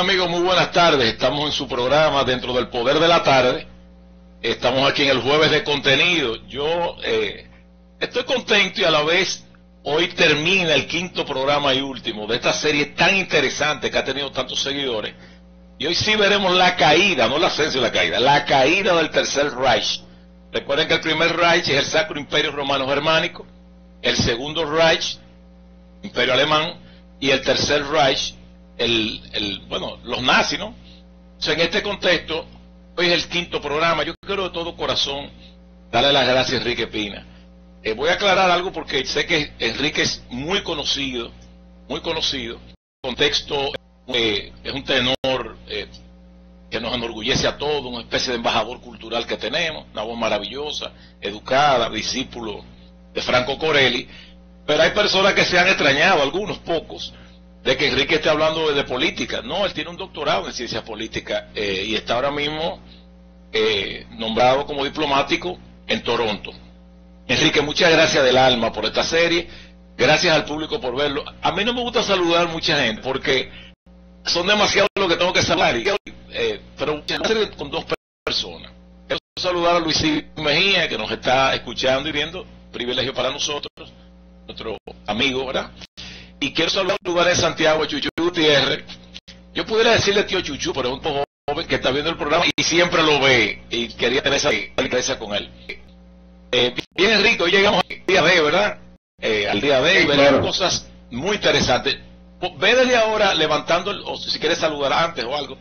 amigos, muy buenas tardes. Estamos en su programa dentro del poder de la tarde. Estamos aquí en el jueves de contenido. Yo eh, estoy contento y a la vez hoy termina el quinto programa y último de esta serie tan interesante que ha tenido tantos seguidores. Y hoy sí veremos la caída, no la ascenso la caída, la caída del tercer Reich. Recuerden que el primer Reich es el Sacro Imperio Romano Germánico, el segundo Reich, Imperio Alemán, y el tercer Reich, el, el bueno, los nazis, ¿no? O sea, en este contexto, hoy es el quinto programa. Yo quiero de todo corazón darle las gracias a Enrique Pina. Eh, voy a aclarar algo porque sé que Enrique es muy conocido, muy conocido. El contexto eh, es un tenor eh, que nos enorgullece a todos, una especie de embajador cultural que tenemos, una voz maravillosa, educada, discípulo de Franco Corelli. Pero hay personas que se han extrañado, algunos pocos, de que Enrique esté hablando de, política. No, él tiene un doctorado en ciencia política eh, y está ahora mismo eh, nombrado como diplomático en Toronto. Enrique, muchas gracias del alma por esta serie. Gracias al público por verlo. A mí no me gusta saludar mucha gente porque son demasiados los que tengo que saludar. Eh, pero con dos personas. Quiero saludar a Luis Mejía, que nos está escuchando y viendo. Privilegio para nosotros, nuestro amigo, ¿verdad? Y quiero saludar al lugar de Santiago, Chuchu Gutiérrez. Yo pudiera decirle tío Chuchu, pero es un poco joven que está viendo el programa y siempre lo ve. Y quería tener esa iglesia con él. Eh, bien, hoy llegamos al día de, ¿verdad? Eh, al día de, y veremos cosas muy interesantes. Ve desde ahora levantando, o si quieres saludar antes o algo.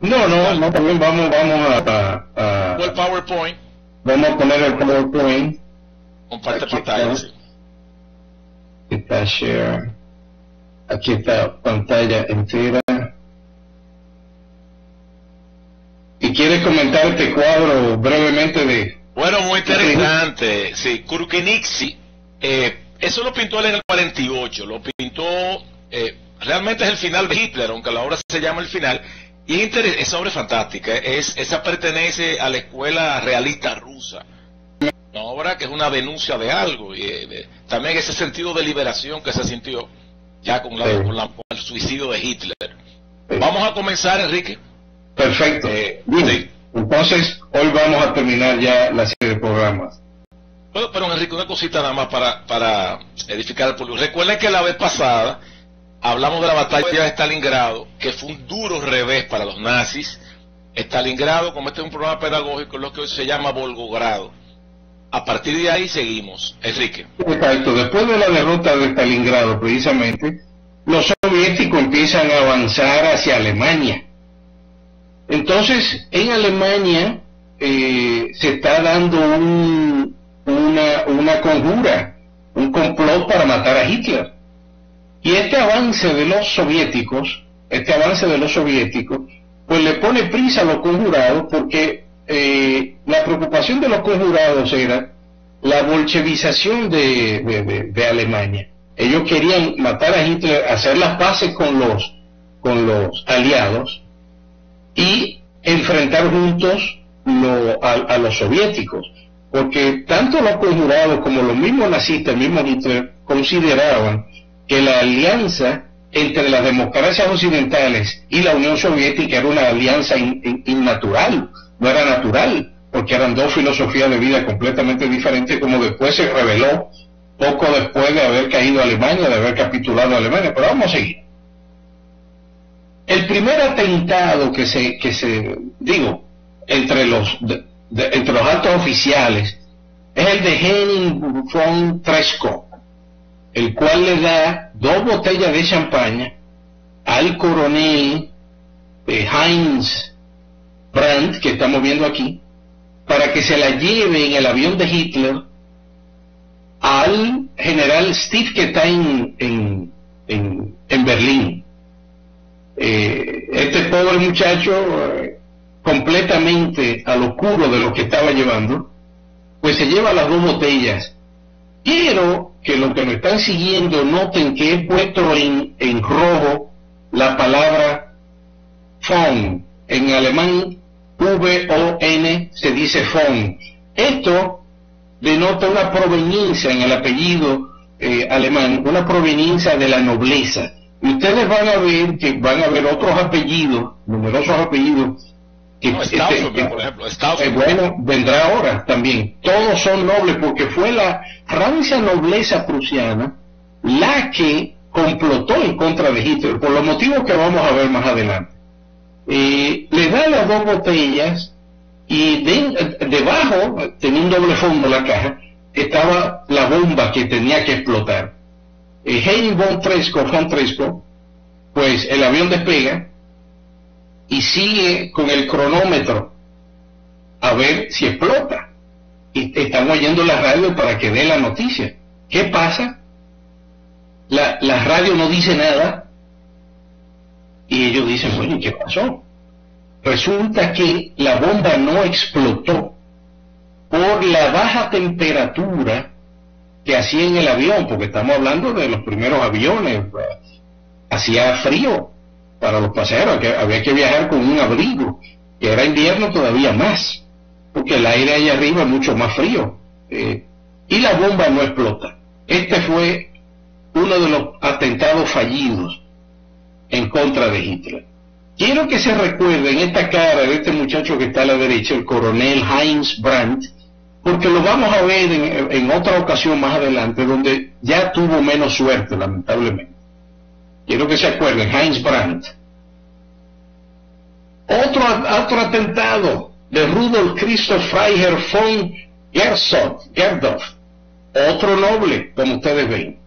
No, no, no, también vamos, vamos a, a, el PowerPoint. Vamos a poner el PowerPoint. Comparte pantalla. Sí. Está share. Aquí está pantalla entera. ¿Y quieres comentar este cuadro brevemente de... Bueno, muy interesante. Sí, Kurkenixi, eh, eso lo pintó él en el 48, lo pintó, eh, realmente es el final de Hitler, aunque la obra se llama el final, y es esa obra es fantástica, es, esa pertenece a la escuela realista rusa, una obra que es una denuncia de algo, y eh, también ese sentido de liberación que se sintió ya con, el suicidio de Hitler. Vamos a comenzar, Enrique. Perfecto. Eh, Entonces, hoy vamos a terminar ya la serie de programas. Bueno, pero Enrique, una cosita nada más para, para edificar el público. Recuerden que la vez pasada hablamos de la batalla de Stalingrado, que fue un duro revés para los nazis. Stalingrado, como este es un programa pedagógico, lo que hoy se llama Volgogrado. A partir de ahí seguimos. Enrique. Exacto. Después de la derrota de Stalingrado, precisamente, los soviéticos empiezan a avanzar hacia Alemania. Entonces, en Alemania eh, se está dando un, una, una conjura, un complot para matar a Hitler. Y este avance de los soviéticos, este avance de los soviéticos, pues le pone prisa a los conjurados porque eh, la preocupación de los conjurados era la bolchevización de, Alemania. Ellos querían matar a Hitler, hacer las paces con los, con los aliados y enfrentar juntos a, los soviéticos. Porque tanto los conjurados como los mismos nazistas, el mismo Hitler, consideraban que la alianza entre las democracias occidentales y la Unión Soviética era una alianza innatural no era natural, porque eran dos filosofías de vida completamente diferentes, como después se reveló poco después de haber caído Alemania, de haber capitulado Alemania. Pero vamos a seguir. El primer atentado que se, que se digo, entre los, entre los altos oficiales, es el de Henning von Tresco, el cual le da dos botellas de champaña al coronel eh, Heinz Brandt, que estamos viendo aquí, para que se la lleve en el avión de Hitler al general Steve que está en, en, Berlín. Eh, este pobre muchacho, eh, completamente al oscuro de lo que estaba llevando, pues se lleva las dos botellas. Quiero que los que me están siguiendo noten que he puesto en, en rojo la palabra phone. En alemán V-O-N se dice von. Esto denota una proveniencia en el apellido eh, alemán, una proveniencia de la nobleza. ustedes van a ver que van a ver otros apellidos, numerosos apellidos. Que, no, este, por ejemplo, eh, bueno, vendrá ahora también. Todos son nobles porque fue la rancia nobleza prusiana la que complotó en contra de Hitler, por los motivos que vamos a ver más adelante. Le da las dos botellas y debajo, tenía un doble fondo la caja, estaba la bomba que tenía que explotar. Eh, von Tresco, von Tresco, pues el avión despega y sigue con el cronómetro a ver si explota. Y están oyendo la radio para que dé la noticia. ¿Qué pasa? La, la radio no dice nada y ellos dicen, bueno, ¿qué pasó? Resulta que la bomba no explotó por la baja temperatura que hacía en el avión, porque estamos hablando de los primeros aviones, hacía frío para los pasajeros, que había que viajar con un abrigo, que era invierno todavía más, porque el aire allá arriba es mucho más frío, eh, y la bomba no explota. Este fue uno de los atentados fallidos en contra de Hitler. Quiero que se recuerde en esta cara de este muchacho que está a la derecha, el coronel Heinz Brandt, porque lo vamos a ver en, otra ocasión más adelante, donde ya tuvo menos suerte, lamentablemente. Quiero que se acuerden, Heinz Brandt. Otro, atentado de Rudolf Christoph Freiherr von Gerdorf, otro noble, como ustedes ven.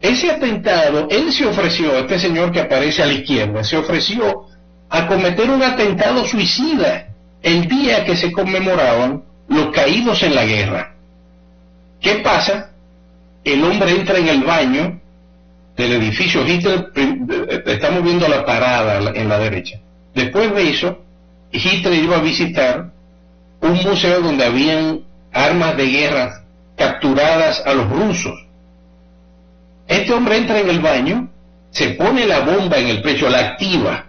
Ese atentado, él se ofreció, este señor que aparece a la izquierda, se ofreció a cometer un atentado suicida el día que se conmemoraban los caídos en la guerra. ¿Qué pasa? El hombre entra en el baño del edificio Hitler, estamos viendo la parada en la derecha. Después de eso, Hitler iba a visitar un museo donde habían armas de guerra capturadas a los rusos. Este hombre entra en el baño, se pone la bomba en el pecho, la activa,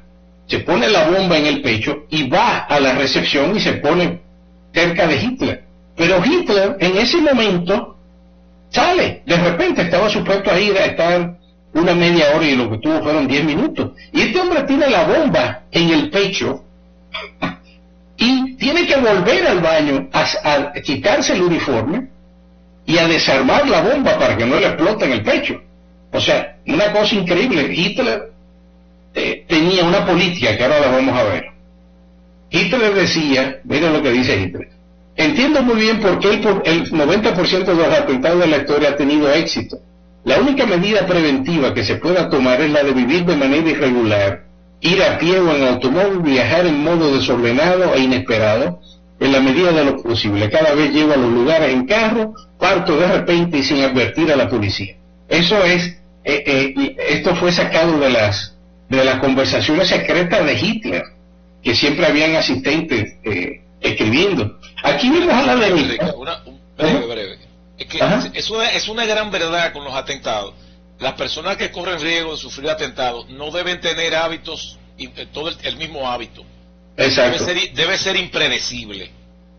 se pone la bomba en el pecho y va a la recepción y se pone cerca de Hitler. Pero Hitler en ese momento sale, de repente estaba supuesto a ir a estar una media hora y lo que tuvo fueron diez minutos. Y este hombre tiene la bomba en el pecho y tiene que volver al baño a, a quitarse el uniforme y a desarmar la bomba para que no le explote en el pecho. O sea, una cosa increíble. Hitler eh, tenía una política que ahora la vamos a ver. Hitler decía, miren lo que dice Hitler, entiendo muy bien por qué el, el 90% de los atentados de la historia ha tenido éxito. La única medida preventiva que se pueda tomar es la de vivir de manera irregular, ir a pie o en automóvil, viajar en modo desordenado e inesperado, en la medida de lo posible. Cada vez llego a los lugares en carro, parto de repente y sin advertir a la policía. Eso es, eh, eh, esto fue sacado de las de las conversaciones secretas de Hitler, que siempre habían asistentes eh, escribiendo. Aquí vemos a la derecha. Una, breve, breve. Es que es una, es una gran verdad con los atentados. Las personas que corren riesgo de sufrir atentados no deben tener hábitos, eh, todo el, mismo hábito. Exacto. Debe ser, debe ser impredecible.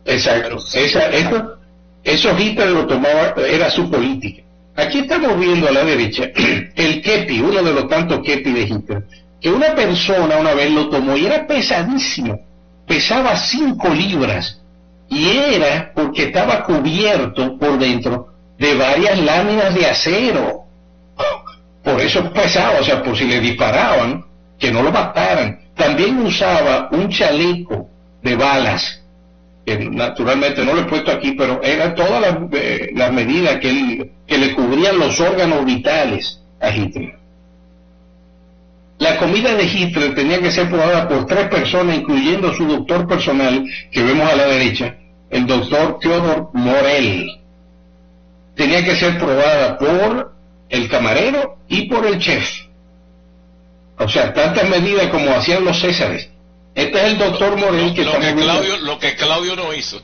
Exacto. Esa, eso, eso Hitler lo tomaba, era su política. Aquí estamos viendo a la derecha el kepi, uno de los tantos kepi de Hitler, que una persona una vez lo tomó y era pesadísimo, pesaba 5 libras y era porque estaba cubierto por dentro de varias láminas de acero. Por eso pesaba, o sea, por si le disparaban, que no lo mataran. También usaba un chaleco de balas que naturalmente no lo he puesto aquí, pero eran todas las, eh, medidas que, que le cubrían los órganos vitales a Hitler. La comida de Hitler tenía que ser probada por tres personas, incluyendo su doctor personal, que vemos a la derecha, el doctor Theodor Morel. Tenía que ser probada por el camarero y por el chef. O sea, tantas medidas como hacían los césares. Este es el doctor Morel que lo, que Claudio, lo que Claudio no hizo.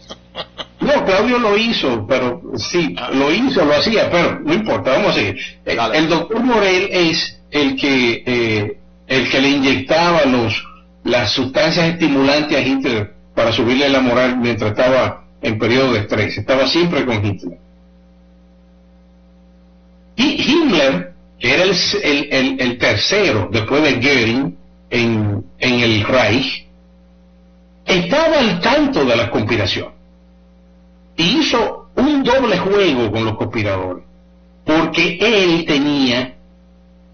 no, Claudio lo hizo, pero sí, ah. lo hizo, lo hacía, pero no importa, vamos a seguir. El doctor Morel es el que eh, el que le inyectaba los las sustancias estimulantes a Hitler para subirle la moral mientras estaba en periodo de estrés. Estaba siempre con Hitler. Y Himmler que era el, tercero después de Goering en, en el Reich, estaba al tanto de la conspiración y hizo un doble juego con los conspiradores, porque él tenía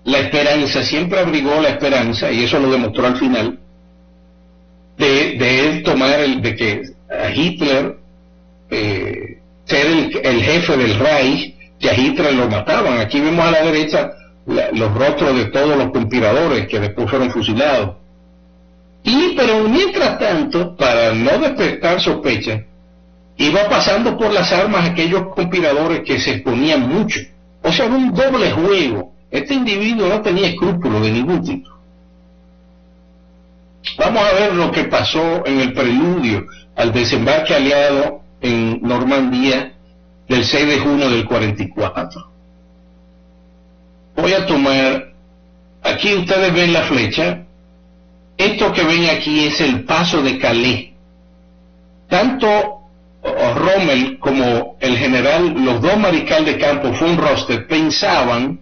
la esperanza, siempre abrigó la esperanza, y eso lo demostró al final, de, de él tomar el, de que a Hitler eh, ser el, jefe del Reich, que a Hitler lo mataban. Aquí vemos a la derecha los rostros de todos los conspiradores que después fueron fusilados. Y pero mientras tanto, para no despertar sospecha, iba pasando por las armas aquellos conspiradores que se exponían mucho. O sea, un doble juego. Este individuo no tenía escrúpulos de ningún tipo. Vamos a ver lo que pasó en el preludio al desembarque aliado en Normandía del 6 de junio del 44. Voy a tomar, aquí ustedes ven la flecha, esto que ven aquí es el paso de Calais. Tanto Rommel como el general, los dos mariscal de campo, von Roster, pensaban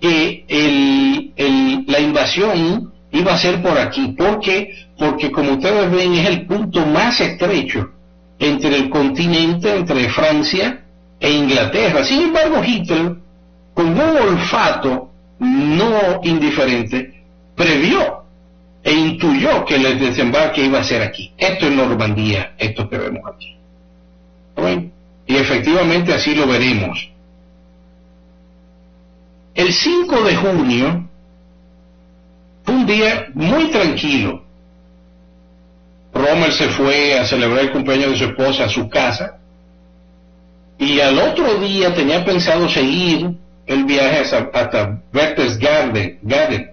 que el, la invasión iba a ser por aquí. ¿Por qué? Porque como ustedes ven es el punto más estrecho entre el continente, entre Francia e Inglaterra. Sin embargo, Hitler, con un olfato no indiferente, previó e intuyó que el desembarque iba a ser aquí. Esto es Normandía, esto que vemos aquí. Y efectivamente así lo veremos. El 5 de junio fue un día muy tranquilo. Rommel se fue a celebrar el cumpleaños de su esposa a su casa y al otro día tenía pensado seguir el viaje hasta, hasta Berchtesgaden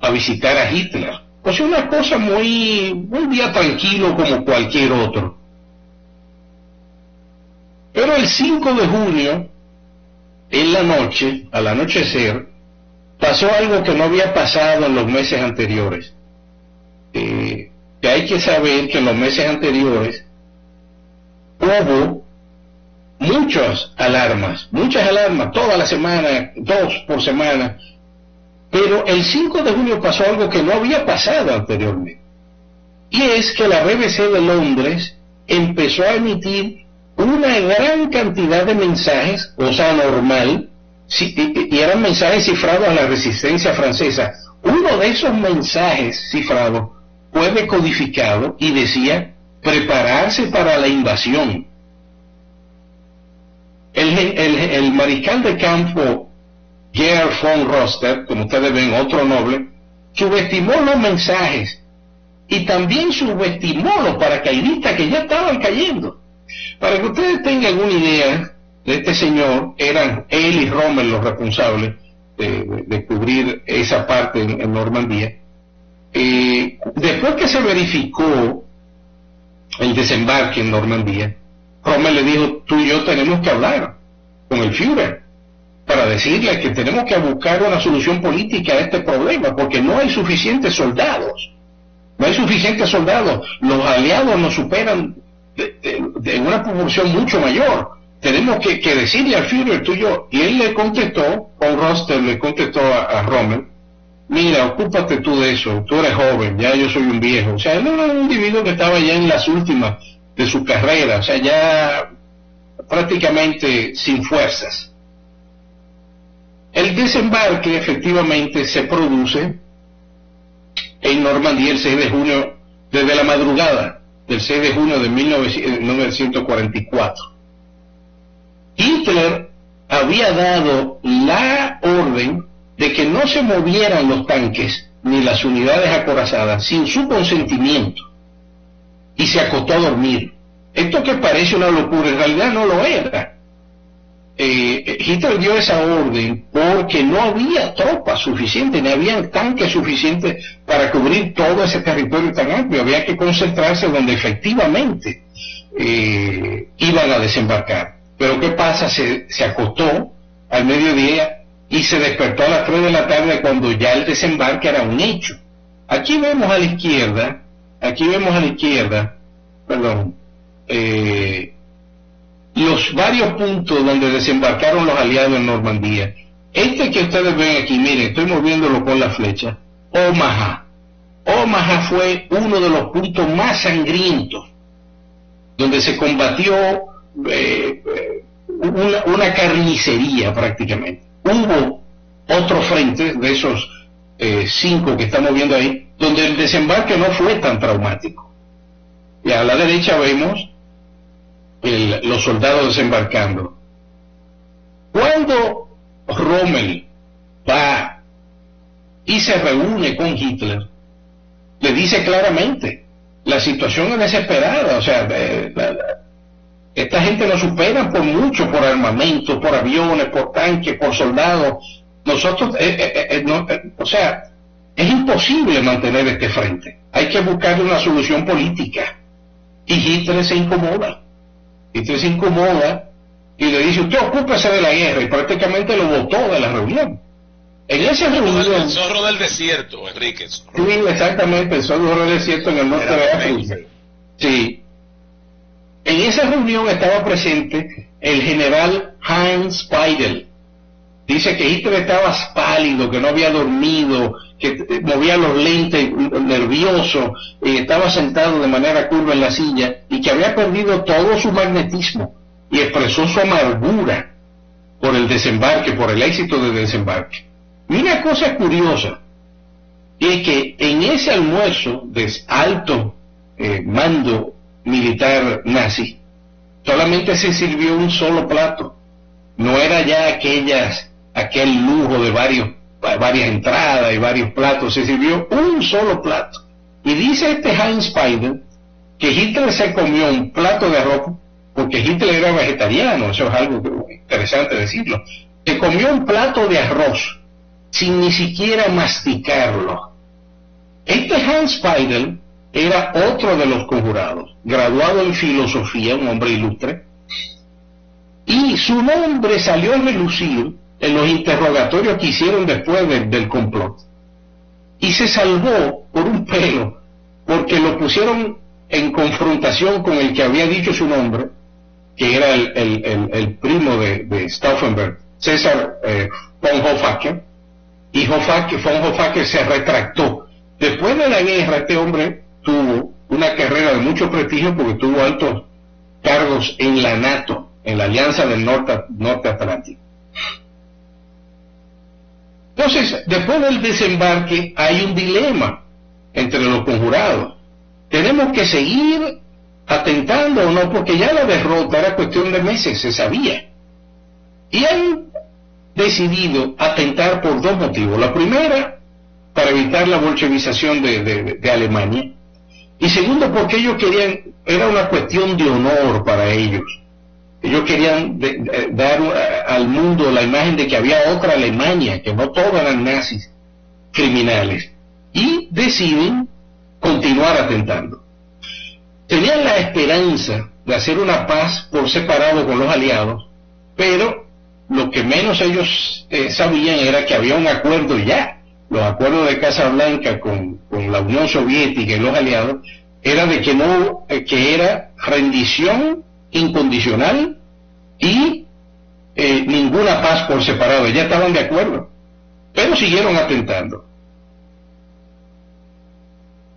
a visitar a Hitler. Sea, una cosa muy, un día tranquilo como cualquier otro. Pero el 5 de junio, en la noche, al anochecer, pasó algo que no había pasado en los meses anteriores. Eh, que hay que saber que en los meses anteriores hubo muchas alarmas, muchas alarmas, toda la semana, dos por semana, pero el 5 de junio pasó algo que no había pasado anteriormente. Y es que la BBC de Londres empezó a emitir una gran cantidad de mensajes, o sea, normal, y eran mensajes cifrados a la resistencia francesa. Uno de esos mensajes cifrados fue decodificado y decía prepararse para la invasión. El, mariscal de campo Gerhard von Roster, como ustedes ven, otro noble, subestimó los mensajes y también subestimó los paracaidistas que ya estaban cayendo. Para que ustedes tengan una idea de este señor, eran él y Rommel los responsables de, cubrir esa parte en Normandía eh, después que se verificó el desembarque en Normandía, Rommel le dijo, tú y yo tenemos que hablar con el Führer para decirle que tenemos que buscar una solución política a este problema, porque no hay suficientes soldados. No hay suficientes soldados. Los aliados nos superan de, una proporción mucho mayor. Tenemos que, decirle al Führer, tú y él le contestó, con Roster le contestó a Rommel, mira, ocúpate tú de eso, tú eres joven, ya yo soy un viejo. O sea, él era un individuo que estaba ya en las últimas de su carrera, o sea, ya prácticamente sin fuerzas. El desembarque efectivamente se produce en Normandía el 6 de junio, desde la madrugada del 6 de junio de 1944. Hitler había dado la orden de que no se movieran los tanques ni las unidades acorazadas sin su consentimiento y se acostó a dormir. Esto que parece una locura, en realidad no lo era. Eh, Hitler dio esa orden porque no había tropas suficientes, ni había tanques suficientes para cubrir todo ese territorio tan amplio. Había que concentrarse donde efectivamente eh, iban a desembarcar. Pero ¿qué pasa? Se, se acostó al mediodía y se despertó a las 3 de la tarde cuando ya el desembarque era un hecho. Aquí vemos a la izquierda, aquí vemos a la izquierda, perdón, eh, los varios puntos donde desembarcaron los aliados en Normandía. Este que ustedes ven aquí, miren, estoy moviéndolo con la flecha, Omaha. Omaha fue uno de los puntos más sangrientos, donde se combatió eh, eh, una, carnicería prácticamente. Hubo otro frente de esos eh, cinco que estamos viendo ahí, donde el desembarque no fue tan traumático. Y a la derecha vemos los soldados desembarcando. Cuando Rommel va y se reúne con Hitler, le dice claramente, la situación es desesperada, o sea, esta gente no supera por mucho, por armamento, por aviones, por tanques, por soldados. Nosotros, eh, eh, eh, o sea, es imposible mantener este frente. Hay que buscar una solución política. Y Hitler se incomoda. Hitler se incomoda y le dice, usted ocúpese de la guerra, y prácticamente lo votó de la reunión. En esa reunión... El zorro del desierto, Enrique. Sí, exactamente, el zorro del desierto en el norte de África. Sí. En esa reunión estaba presente el general Heinz Speidel. Dice que Hitler estaba pálido, que no había dormido, que movía los lentes nervioso, y estaba sentado de manera curva en la silla y que había perdido todo su magnetismo y expresó su amargura por el desembarque, por el éxito del desembarque. Mira cosa curiosa, es que en ese almuerzo de alto eh, mando militar nazi, solamente se sirvió un solo plato. No era ya aquellas, aquel lujo de varios, varias entradas y varios platos, se sirvió un solo plato. Y dice este Heinz Spider que Hitler se comió un plato de arroz porque Hitler era vegetariano, eso es algo interesante decirlo, se comió un plato de arroz sin ni siquiera masticarlo. Este Hans Speidel era otro de los conjurados, graduado en filosofía, un hombre ilustre, y su nombre salió a relucir en los interrogatorios que hicieron después del complot. Y se salvó por un pelo, porque lo pusieron en confrontación con el que había dicho su nombre, que era el, primo de, Stauffenberg, César eh, von Hoffacker, y Hoffacker, von Hoffacker se retractó. Después de la guerra, este hombre tuvo una carrera de mucho prestigio porque tuvo altos cargos en la NATO, en la Alianza del Norte Atlántico. Entonces, después del desembarque hay un dilema entre los conjurados. Tenemos que seguir atentando o no, porque ya la derrota era cuestión de meses, se sabía. Y han decidido atentar por dos motivos. La primera, para evitar la bolchevización de, Alemania. Y segundo, porque ellos querían, era una cuestión de honor para ellos. Ellos querían dar al mundo la imagen de que había otra Alemania, que no todas eran nazis criminales. Y deciden continuar atentando tenían la esperanza de hacer una paz por separado con los aliados, pero lo que menos ellos eh, sabían era que había un acuerdo ya. Los acuerdos de Casablanca con, con la Unión Soviética y los aliados era de que no, eh, que era rendición incondicional y eh, ninguna paz por separado. Ya estaban de acuerdo, pero siguieron atentando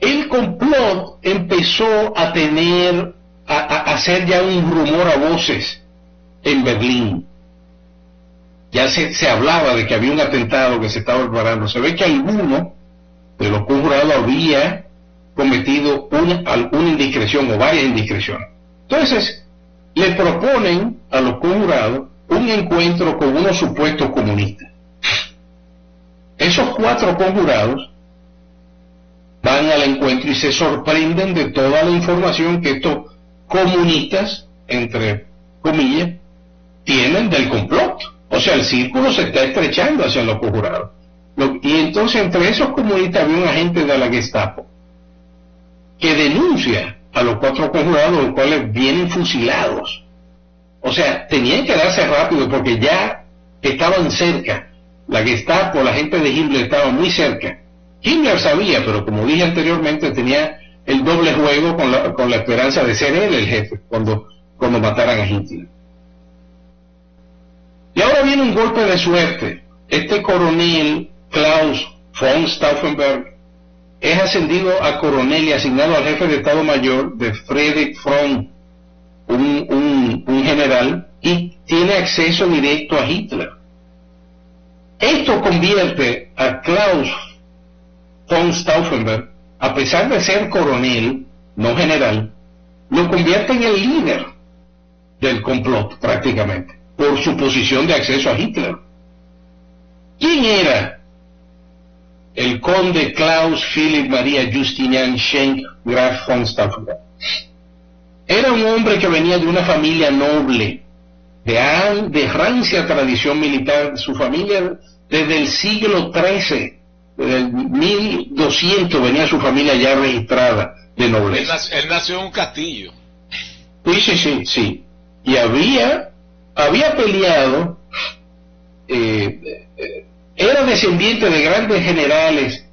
el complot empezó a tener, a, hacer ya un rumor a voces en Berlín. Ya se, se, hablaba de que había un atentado que se estaba preparando. Se ve que alguno de los conjurados había cometido una, alguna indiscreción o varias indiscreciones. Entonces, le proponen a los conjurados un encuentro con unos supuestos comunistas. Esos cuatro conjurados van al encuentro y se sorprenden de toda la información que estos comunistas, entre comillas, tienen del complot. O sea, el círculo se está estrechando hacia los conjurados. y entonces entre esos comunistas había un agente de la Gestapo que denuncia a los cuatro conjurados, los cuales vienen fusilados. O sea, tenían que darse rápido porque ya estaban cerca. La Gestapo, la gente de Hitler estaba muy cerca Himmler sabía, pero como dije anteriormente, tenía el doble juego con la, con la esperanza de ser él el jefe cuando, cuando mataran a Hitler. Y ahora viene un golpe de suerte. este coronel Klaus von Stauffenberg es ascendido a coronel y asignado al jefe de Estado Mayor de Friedrich Fromm, un, un general, y tiene acceso directo a Hitler. Esto convierte a Klaus von Stauffenberg, a pesar de ser coronel, no general, lo convierte en el líder del complot prácticamente, por su posición de acceso a Hitler. ¿Quién era el conde Klaus Philipp Maria Justinian Schenk Graf von Stauffenberg? Era un hombre que venía de una familia noble, de, de rancia tradición militar. Su familia desde el siglo XIII, desde el 1200 venía su familia ya registrada de nobleza. Él, nació en un castillo. Sí, sí, sí, sí. Y había, había peleado, eh, eh, era descendiente de grandes generales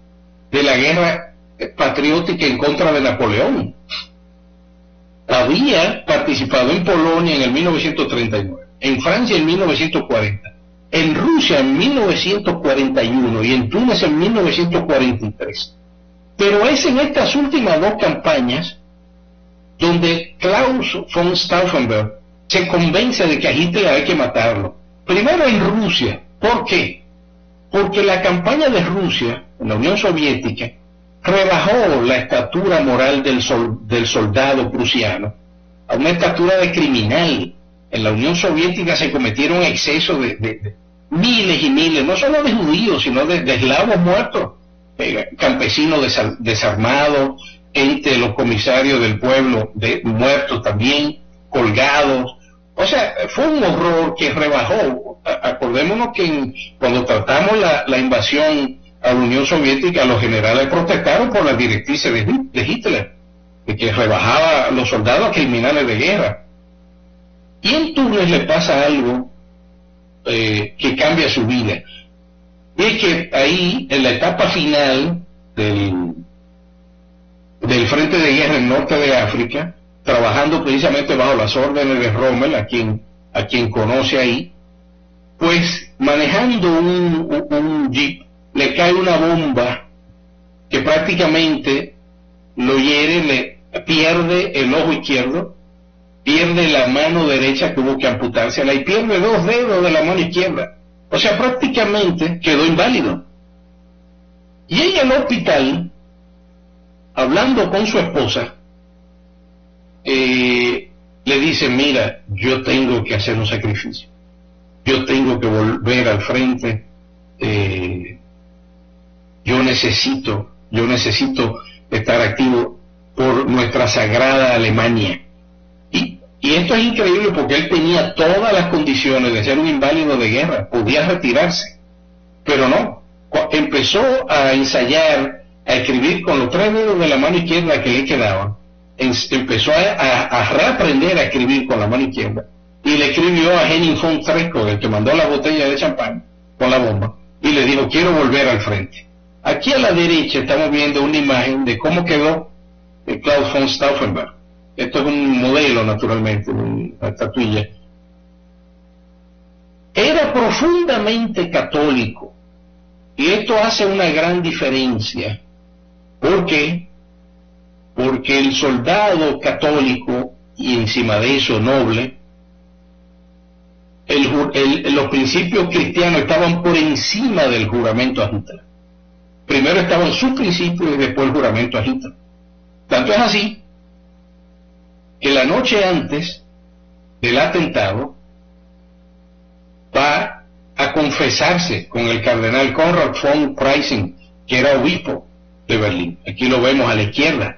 de la guerra patriótica en contra de Napoleón. Había participado en Polonia en el 1939, en Francia en 1940, en Rusia en 1941 y en Túnez en 1943. Pero es en estas últimas dos campañas donde Klaus von Stauffenberg se convence de que a Hitler hay que matarlo. Primero en Rusia. ¿Por qué? Porque la campaña de Rusia, en la Unión Soviética, rebajó la estatura moral del, del soldado prusiano a una estatura de criminal. En la Unión Soviética se cometieron excesos de, miles y miles, no solo de judíos, sino de, eslavos muertos, eh, campesinos desarmados, entre los comisarios del pueblo de, muertos también, colgados. O sea, fue un horror que rebajó. Acordémonos que cuando tratamos la, invasión a la Unión Soviética, los generales protestaron por la directrices de, Hitler, de que rebajaba a los soldados criminales de guerra. Y en Túnez le pasa algo eh, que cambia su vida. Y es que ahí, en la etapa final del, del frente de guerra en norte de África, trabajando precisamente bajo las órdenes de Rommel, a quien, a quien conoce ahí, pues manejando un, jeep le cae una bomba que prácticamente lo hiere, le pierde el ojo izquierdo, pierde la mano derecha que hubo que amputársela y pierde dos dedos de la mano izquierda. O sea, prácticamente quedó inválido. Y en el hospital, hablando con su esposa, eh, le dice, mira, yo tengo que hacer un sacrificio. Yo tengo que volver al frente. Eh, yo necesito, yo necesito estar activo por nuestra sagrada Alemania. Y, y esto es increíble porque él tenía todas las condiciones de ser un inválido de guerra, podía retirarse, pero no, empezó a ensayar, a escribir con los tres dedos de la mano izquierda que le quedaban, empezó a, reaprender a escribir con la mano izquierda y le escribió a Henning von Tresco, el que mandó la botella de champán con la bomba, y le dijo, quiero volver al frente. Aquí a la derecha estamos viendo una imagen de cómo quedó el Klaus von Stauffenberg. Esto es un modelo, naturalmente, una estatuilla. Era profundamente católico. Y esto hace una gran diferencia. ¿Por qué? Porque el soldado católico, y encima de eso noble, los principios cristianos estaban por encima del juramento a. Primero estaban sus principios y después el juramento a. Tanto es así que la noche antes del atentado va a confesarse con el cardenal Konrad von Preissing, que era obispo de Berlín. Aquí lo vemos a la izquierda.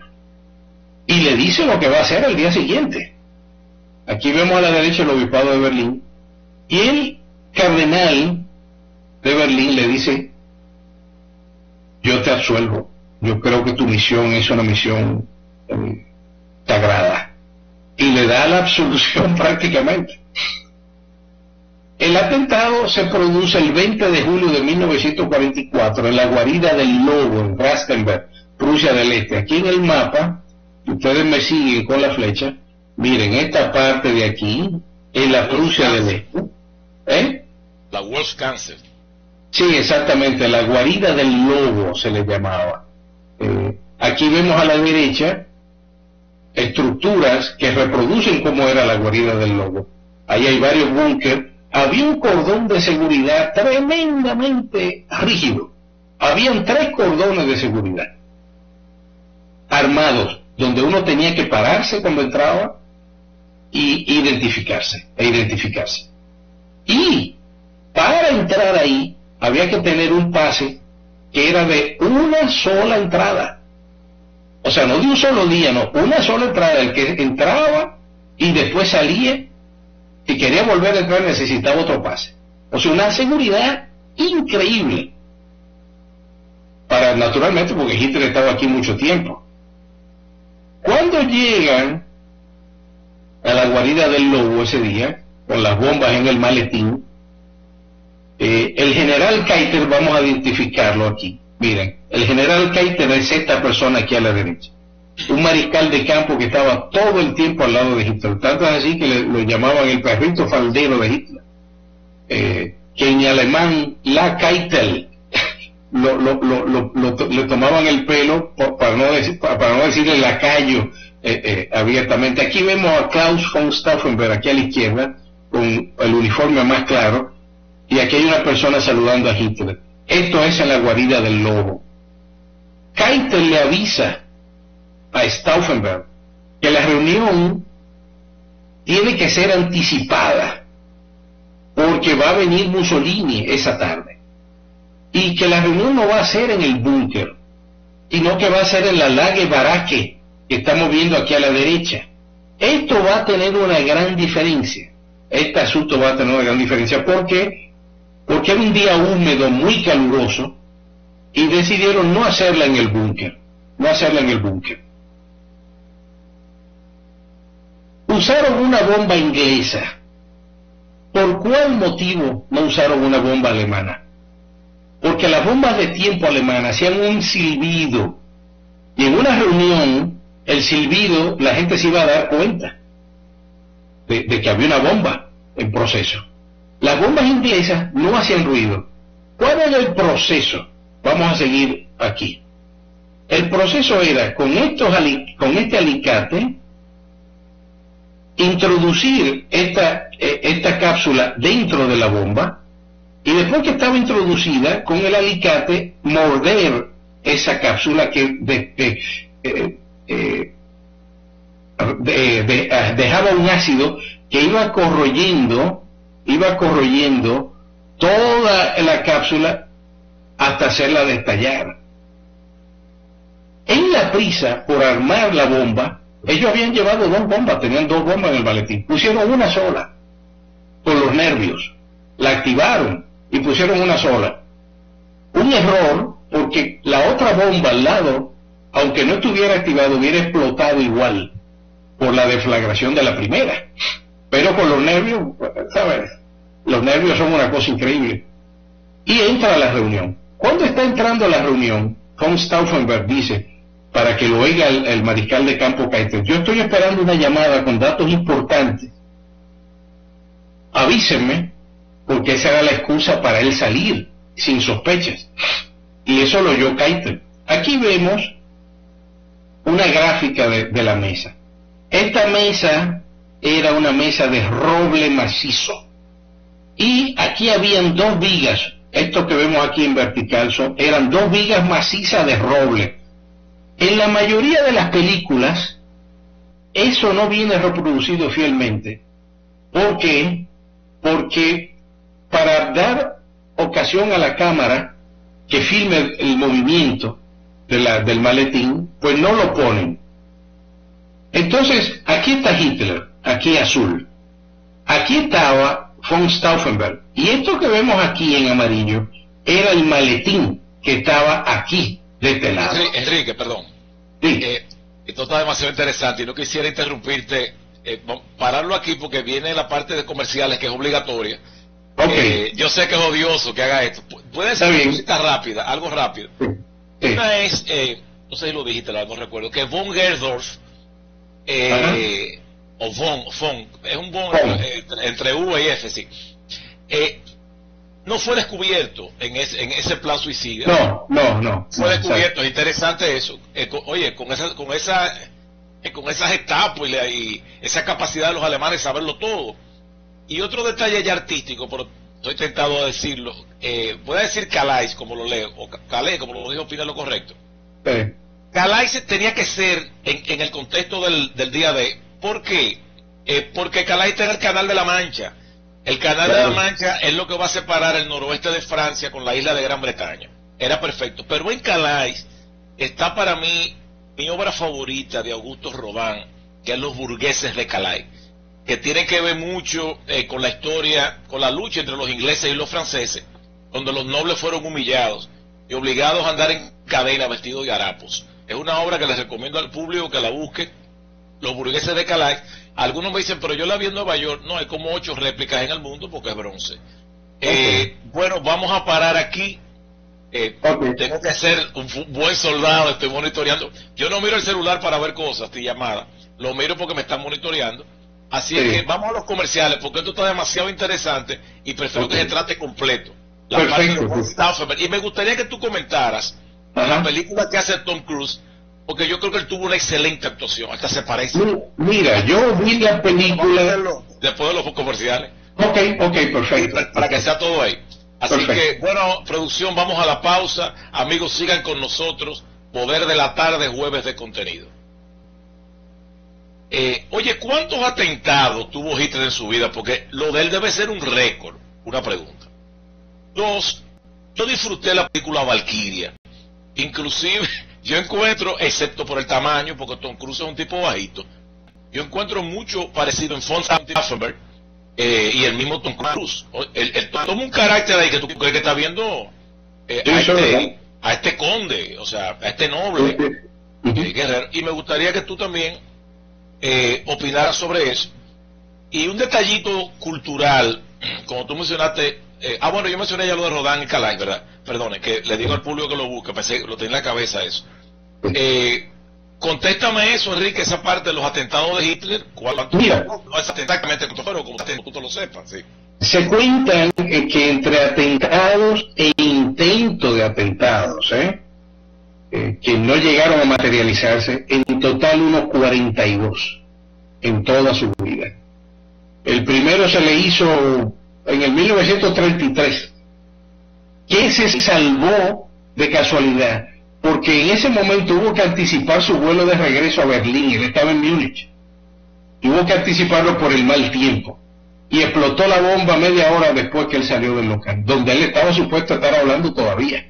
Y le dice lo que va a hacer al día siguiente. Aquí vemos a la derecha el obispado de Berlín. Y el cardenal de Berlín le dice, yo te absuelvo. Yo creo que tu misión es una misión sagrada. Y le da la absolución prácticamente. El atentado se produce el 20 de julio de 1944 en la guarida del Lobo, en Rastenberg, Prusia del Este. Aquí en el mapa, ustedes me siguen con la flecha, miren, esta parte de aquí es la Prusia del Este. ¿Eh? La Cancer. Sí, exactamente, la guarida del lobo se le llamaba. Eh, aquí vemos a la derecha estructuras que reproducen cómo era la guarida del lobo. Ahí hay varios búnker. Había un cordón de seguridad tremendamente rígido. Habían tres cordones de seguridad armados, donde uno tenía que pararse cuando entraba y identificarse, e identificarse. Y para entrar ahí había que tener un pase que era de una sola entrada. O sea, no de un solo día, no, una sola entrada. El que entraba y después salía, y quería volver a entrar necesitaba otro pase. O sea, una seguridad increíble. Para, naturalmente, porque Hitler estaba aquí mucho tiempo. Cuando llegan a la guarida del lobo ese día, con las bombas en el maletín, eh, el general Keiter, vamos a identificarlo aquí. Miren, el general Keiter es esta persona aquí a la derecha. Un mariscal de campo que estaba todo el tiempo al lado de Hitler. Tanto así que lo llamaban el perrito faldero de Hitler. Eh, que en alemán, la Keitel, lo, lo, lo, le tomaban el pelo para no, decir, para no decirle lacayo eh, eh, abiertamente. Aquí vemos a Klaus von Stauffenberg, aquí a la izquierda, con el uniforme más claro, y aquí hay una persona saludando a Hitler. Esto es en la guarida del lobo. Keitel le avisa a Stauffenberg que la reunión tiene que ser anticipada porque va a venir Mussolini esa tarde y que la reunión no va a ser en el búnker sino que va a ser en la Lague Baraque que estamos viendo aquí a la derecha. Esto va a tener una gran diferencia. Este asunto va a tener una gran diferencia porque porque era un día húmedo, muy caluroso, y decidieron no hacerla en el búnker, no hacerla en el búnker. Usaron una bomba inglesa. ¿Por cuál motivo no usaron una bomba alemana? Porque las bombas de tiempo alemanas hacían un silbido. Y en una reunión, el silbido, la gente se iba a dar cuenta de, que había una bomba en proceso. Las bombas inglesas no hacían ruido. ¿Cuál era el proceso? Vamos a seguir aquí. El proceso era con, con este alicate introducir esta, eh, esta cápsula dentro de la bomba y después que estaba introducida con el alicate morder esa cápsula que eh, eh, dejaba un ácido que iba corroyendo iba corroyendo toda la cápsula hasta hacerla destallar. En la prisa por armar la bomba, ellos habían llevado dos bombas, tenían dos bombas en el maletín, pusieron una sola, por los nervios, la activaron y pusieron una sola. Un error, porque la otra bomba al lado, aunque no estuviera activada, hubiera explotado igual por la deflagración de la primera. Pero con los nervios, ¿sabes? Los nervios son una cosa increíble. Y entra a la reunión. Cuando está entrando a la reunión, Von Stauffenberg dice, para que lo oiga el, mariscal de campo Keitel, yo estoy esperando una llamada con datos importantes. Avísenme, porque esa era la excusa para él salir, sin sospechas. Y eso lo oyó Keitel. Aquí vemos una gráfica de la mesa. Esta mesa era una mesa de roble macizo y aquí habían dos vigas, esto que vemos aquí en vertical son, eran dos vigas macizas de roble. En la mayoría de las películas, eso no viene reproducido fielmente. ¿Por qué? Porque para dar ocasión a la cámara que filme el, movimiento del maletín, pues no lo ponen. Entonces, aquí está Hitler, aquí azul. Aquí estaba von Stauffenberg. Y esto que vemos aquí en amarillo era el maletín que estaba aquí, de este lado. Enrique, perdón. Eh, esto está demasiado interesante y no quisiera interrumpirte, eh, pararlo aquí porque viene la parte de comerciales que es obligatoria. Eh, yo sé que es odioso que haga esto. Puede ser una cosita rápida, algo rápido. Una es, no sé si lo dijiste, no recuerdo, que von Gerdorf o von, von, es un von, eh, entre, V y F, sí. Eh, no fue descubierto en ese, en ese plan suicida. No, no, no. Fue no, descubierto, es interesante eso. Eh, oye, con esa, con esa, eh, con esas etapas y, la- y esa capacidad de los alemanes de saberlo todo. Y otro detalle ya artístico, pero estoy tentado a decirlo, eh, voy a decir Calais como lo leo, o Ca- Calais como lo dijo Pina lo correcto. Calais tenía que ser en, en el contexto del, del día de. ¿Por qué? Eh, porque Calais está en el Canal de la Mancha. El Canal de la Mancha es lo que va a separar el noroeste de Francia con la isla de Gran Bretaña. Era perfecto. Pero en Calais está para mí mi obra favorita de Augusto Rodin, que es Los burgueses de Calais, que tiene que ver mucho eh, con la historia, con la lucha entre los ingleses y los franceses, donde los nobles fueron humillados y obligados a andar en cadena vestidos de harapos. Es una obra que les recomiendo al público que la busque. Los burgueses de Calais. Algunos me dicen, pero yo la vi en Nueva York. No, hay como ocho réplicas en el mundo porque es bronce. Eh, bueno, vamos a parar aquí. Eh. Tengo que ser un buen soldado, estoy monitoreando. Yo no miro el celular para ver cosas y llamadas, lo miro porque me están monitoreando. Así Sí. es que vamos a los comerciales porque esto está demasiado interesante y prefiero que se trate completo. La Perfecto, parte de. Stauffenberg. Y me gustaría que tú comentaras la película que hace Tom Cruise, porque yo creo que él tuvo una excelente actuación, hasta se parece. mi- Mira, yo vi la película. después de los comerciales, Ok, ok, perfecto. para, para que sea todo ahí. Así Perfecto. que, bueno, producción, vamos a la pausa. Amigos, sigan con nosotros. Poder de la tarde, jueves de contenido. Eh, oye, ¿cuántos atentados tuvo Hitler en su vida? Porque lo de él debe ser un récord. Una pregunta. Dos, yo disfruté la película Valkyria. Inclusive, yo encuentro, excepto por el tamaño, porque Tom Cruise es un tipo bajito, yo encuentro mucho parecido en Von Stauffenberg eh, y el mismo Tom Cruise. El, el- toma un carácter ahí que tú crees que está viendo eh, Sí, a, este, a este conde, o sea, a este noble eh, guerrero. Y me gustaría que tú también eh, opinaras sobre eso. Y un detallito cultural, como tú mencionaste, eh, ah bueno, yo mencioné ya lo de Rodán y Calais, ¿verdad? Perdone, que le digo al público que lo busque, pensé lo tenía en la cabeza eso. Eh, contéstame eso, Enrique, esa parte de los atentados de Hitler. ¿Cuál Mira. no es exactamente cuánto fueron, como tú lo sepas, sí. Se cuentan que entre atentados e intento de atentados, ¿eh? Eh, que no llegaron a materializarse, en total unos 42 en toda su vida. El primero se le hizo en el 1933, que se salvó de casualidad, porque en ese momento hubo que anticipar su vuelo de regreso a Berlín, él estaba en Múnich, hubo que anticiparlo por el mal tiempo y explotó la bomba media hora después que él salió del local, donde él estaba supuesto a estar hablando todavía.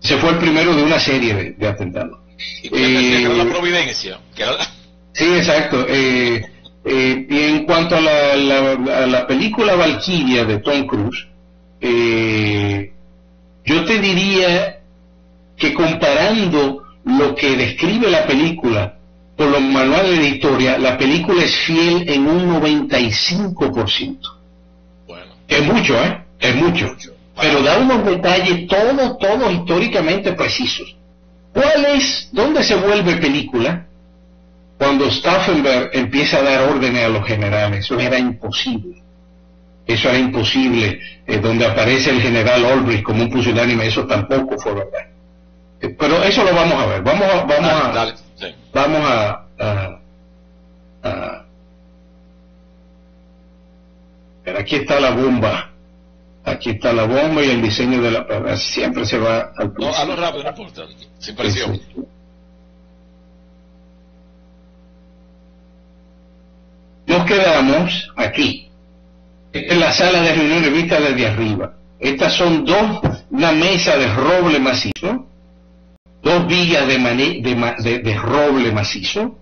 Se fue el primero de una serie de, de atentados. Y que Eh, la providencia, que era la- Sí, exacto. Eh, eh, y en cuanto a la, la- a la película Valkyria de Tom Cruise, eh, yo te diría que comparando lo que describe la película con los manuales de historia, la película es fiel en un 95%. bueno, Es mucho, ¿eh? Es mucho. mucho. Pero da unos detalles todos, todos históricamente precisos. ¿Cuál es, dónde se vuelve película? Cuando Stauffenberg empieza a dar órdenes a los generales. Eso era imposible. Eso era imposible. Eh, donde aparece el general Olbrich como un pusilánime, eso tampoco fue verdad. Eh, pero eso lo vamos a ver. Vamos a, vamos Dale, a, dale, sí. vamos a, a- a- Pero aquí está la bomba. Aquí está la bomba y el diseño de la... Siempre se va al No, principio. hazlo rápido, no importa. Sin presión. Sí, sí. Nos quedamos aquí. Esta es la sala de reuniones vista desde arriba. Estas son dos, una mesa de roble macizo, dos vigas de, mane- de ma- de- de roble macizo.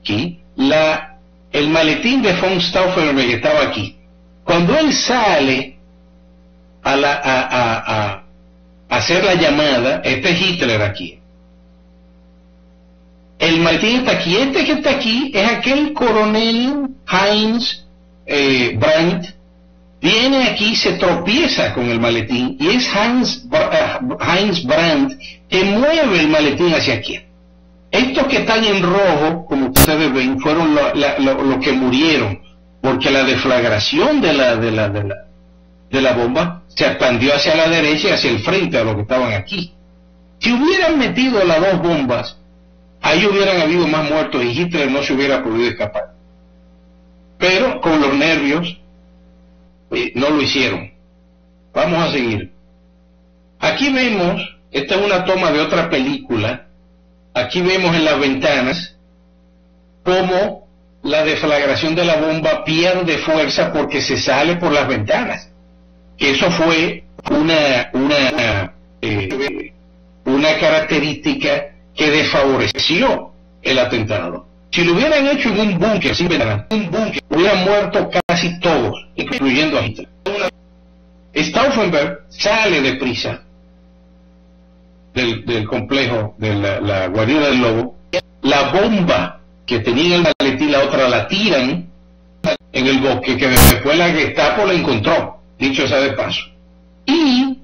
Aquí. La, el maletín de von Stauffenberg que estaba aquí. Cuando él sale a, la, a, hacer la llamada, este es Hitler aquí. El maletín está aquí. Este que está aquí es aquel coronel Heinz eh, Brandt. Viene aquí, se tropieza con el maletín y es ah, Heinz Brandt que mueve el maletín hacia aquí. Estos que están en rojo, como ustedes ven, fueron lo- la- lo- los que murieron, porque la deflagración de la, de la, de la, de la bomba se expandió hacia la derecha y hacia el frente a los que estaban aquí. Si hubieran metido las dos bombas, ahí hubieran habido más muertos y Hitler no se hubiera podido escapar. Pero con los nervios eh, no lo hicieron. Vamos a seguir. Aquí vemos, esta es una toma de otra película, aquí vemos en las ventanas cómo la deflagración de la bomba pierde fuerza porque se sale por las ventanas. Eso fue una, una, eh, una característica que desfavoreció el atentado. Si lo hubieran hecho en un búnker sin ventanas, un búnker, hubieran muerto casi todos, incluyendo a Hitler. Stauffenberg sale deprisa del, del complejo de la, la, guarida del lobo. La bomba que tenía el maletín, la otra la tiran en el bosque, que después la Gestapo la encontró, dicho sea de paso. Y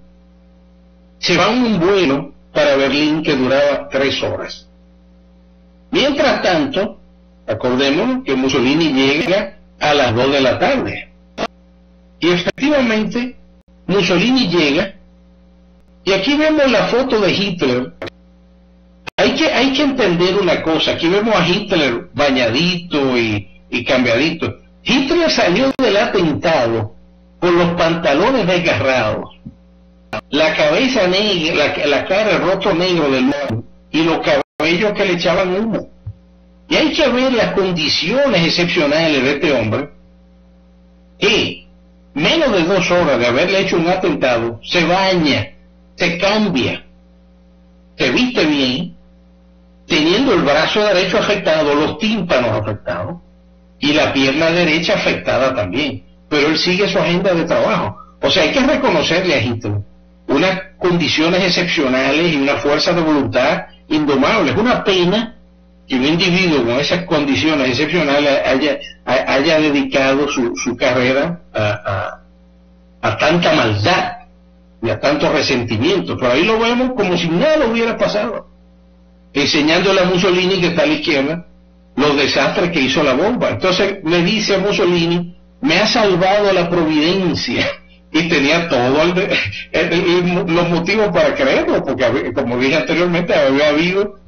se va un vuelo para Berlín que duraba tres horas. Mientras tanto, acordémonos que Mussolini llega a las dos de la tarde. Y efectivamente, Mussolini llega, y aquí vemos la foto de Hitler. Hay que, hay que entender una cosa, aquí vemos a Hitler bañadito y, y cambiadito. Hitler salió del atentado con los pantalones desgarrados, la cabeza negra, la, cara, el rostro negro del humo y los cabellos que le echaban humo. Y hay que ver las condiciones excepcionales de este hombre, que menos de dos horas de haberle hecho un atentado, se baña, se cambia, se viste bien, teniendo el brazo derecho afectado, los tímpanos afectados y la pierna derecha afectada también. Pero él sigue su agenda de trabajo. O sea, hay que reconocerle a Hitler unas condiciones excepcionales y una fuerza de voluntad indomable. Es una pena que un individuo con esas condiciones excepcionales haya, haya dedicado su, su carrera a, a, a, tanta maldad y a tanto resentimiento. Pero ahí lo vemos como si nada hubiera pasado, enseñándole a Mussolini que está a la izquierda los desastres que hizo la bomba. Entonces le dice a Mussolini, me ha salvado la providencia y tenía todos los motivos para creerlo, porque como dije anteriormente, había habido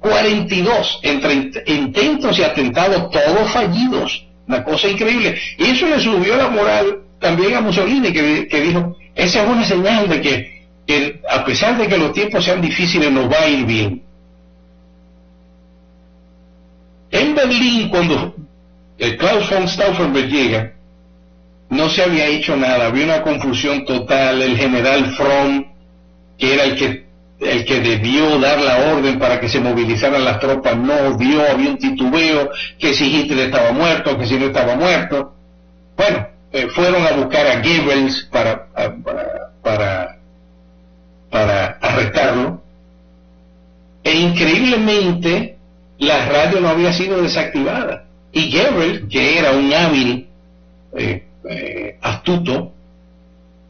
42 entre intentos y atentados, todos fallidos, una cosa increíble. Y eso le subió la moral también a Mussolini, que, que dijo, esa es una señal de que, que, a pesar de que los tiempos sean difíciles, nos va a ir bien. En Berlín, cuando el Klaus von Stauffenberg llega, no se había hecho nada, había una confusión total, el general Fromm, que era el que, el que debió dar la orden para que se movilizaran las tropas, no dio, había un titubeo, que si Hitler estaba muerto, que si no estaba muerto. Bueno, eh, fueron a buscar a Goebbels para, para, para, para arrestarlo, e increíblemente la radio no había sido desactivada. Y Goebbels, que era un hábil eh, eh, astuto,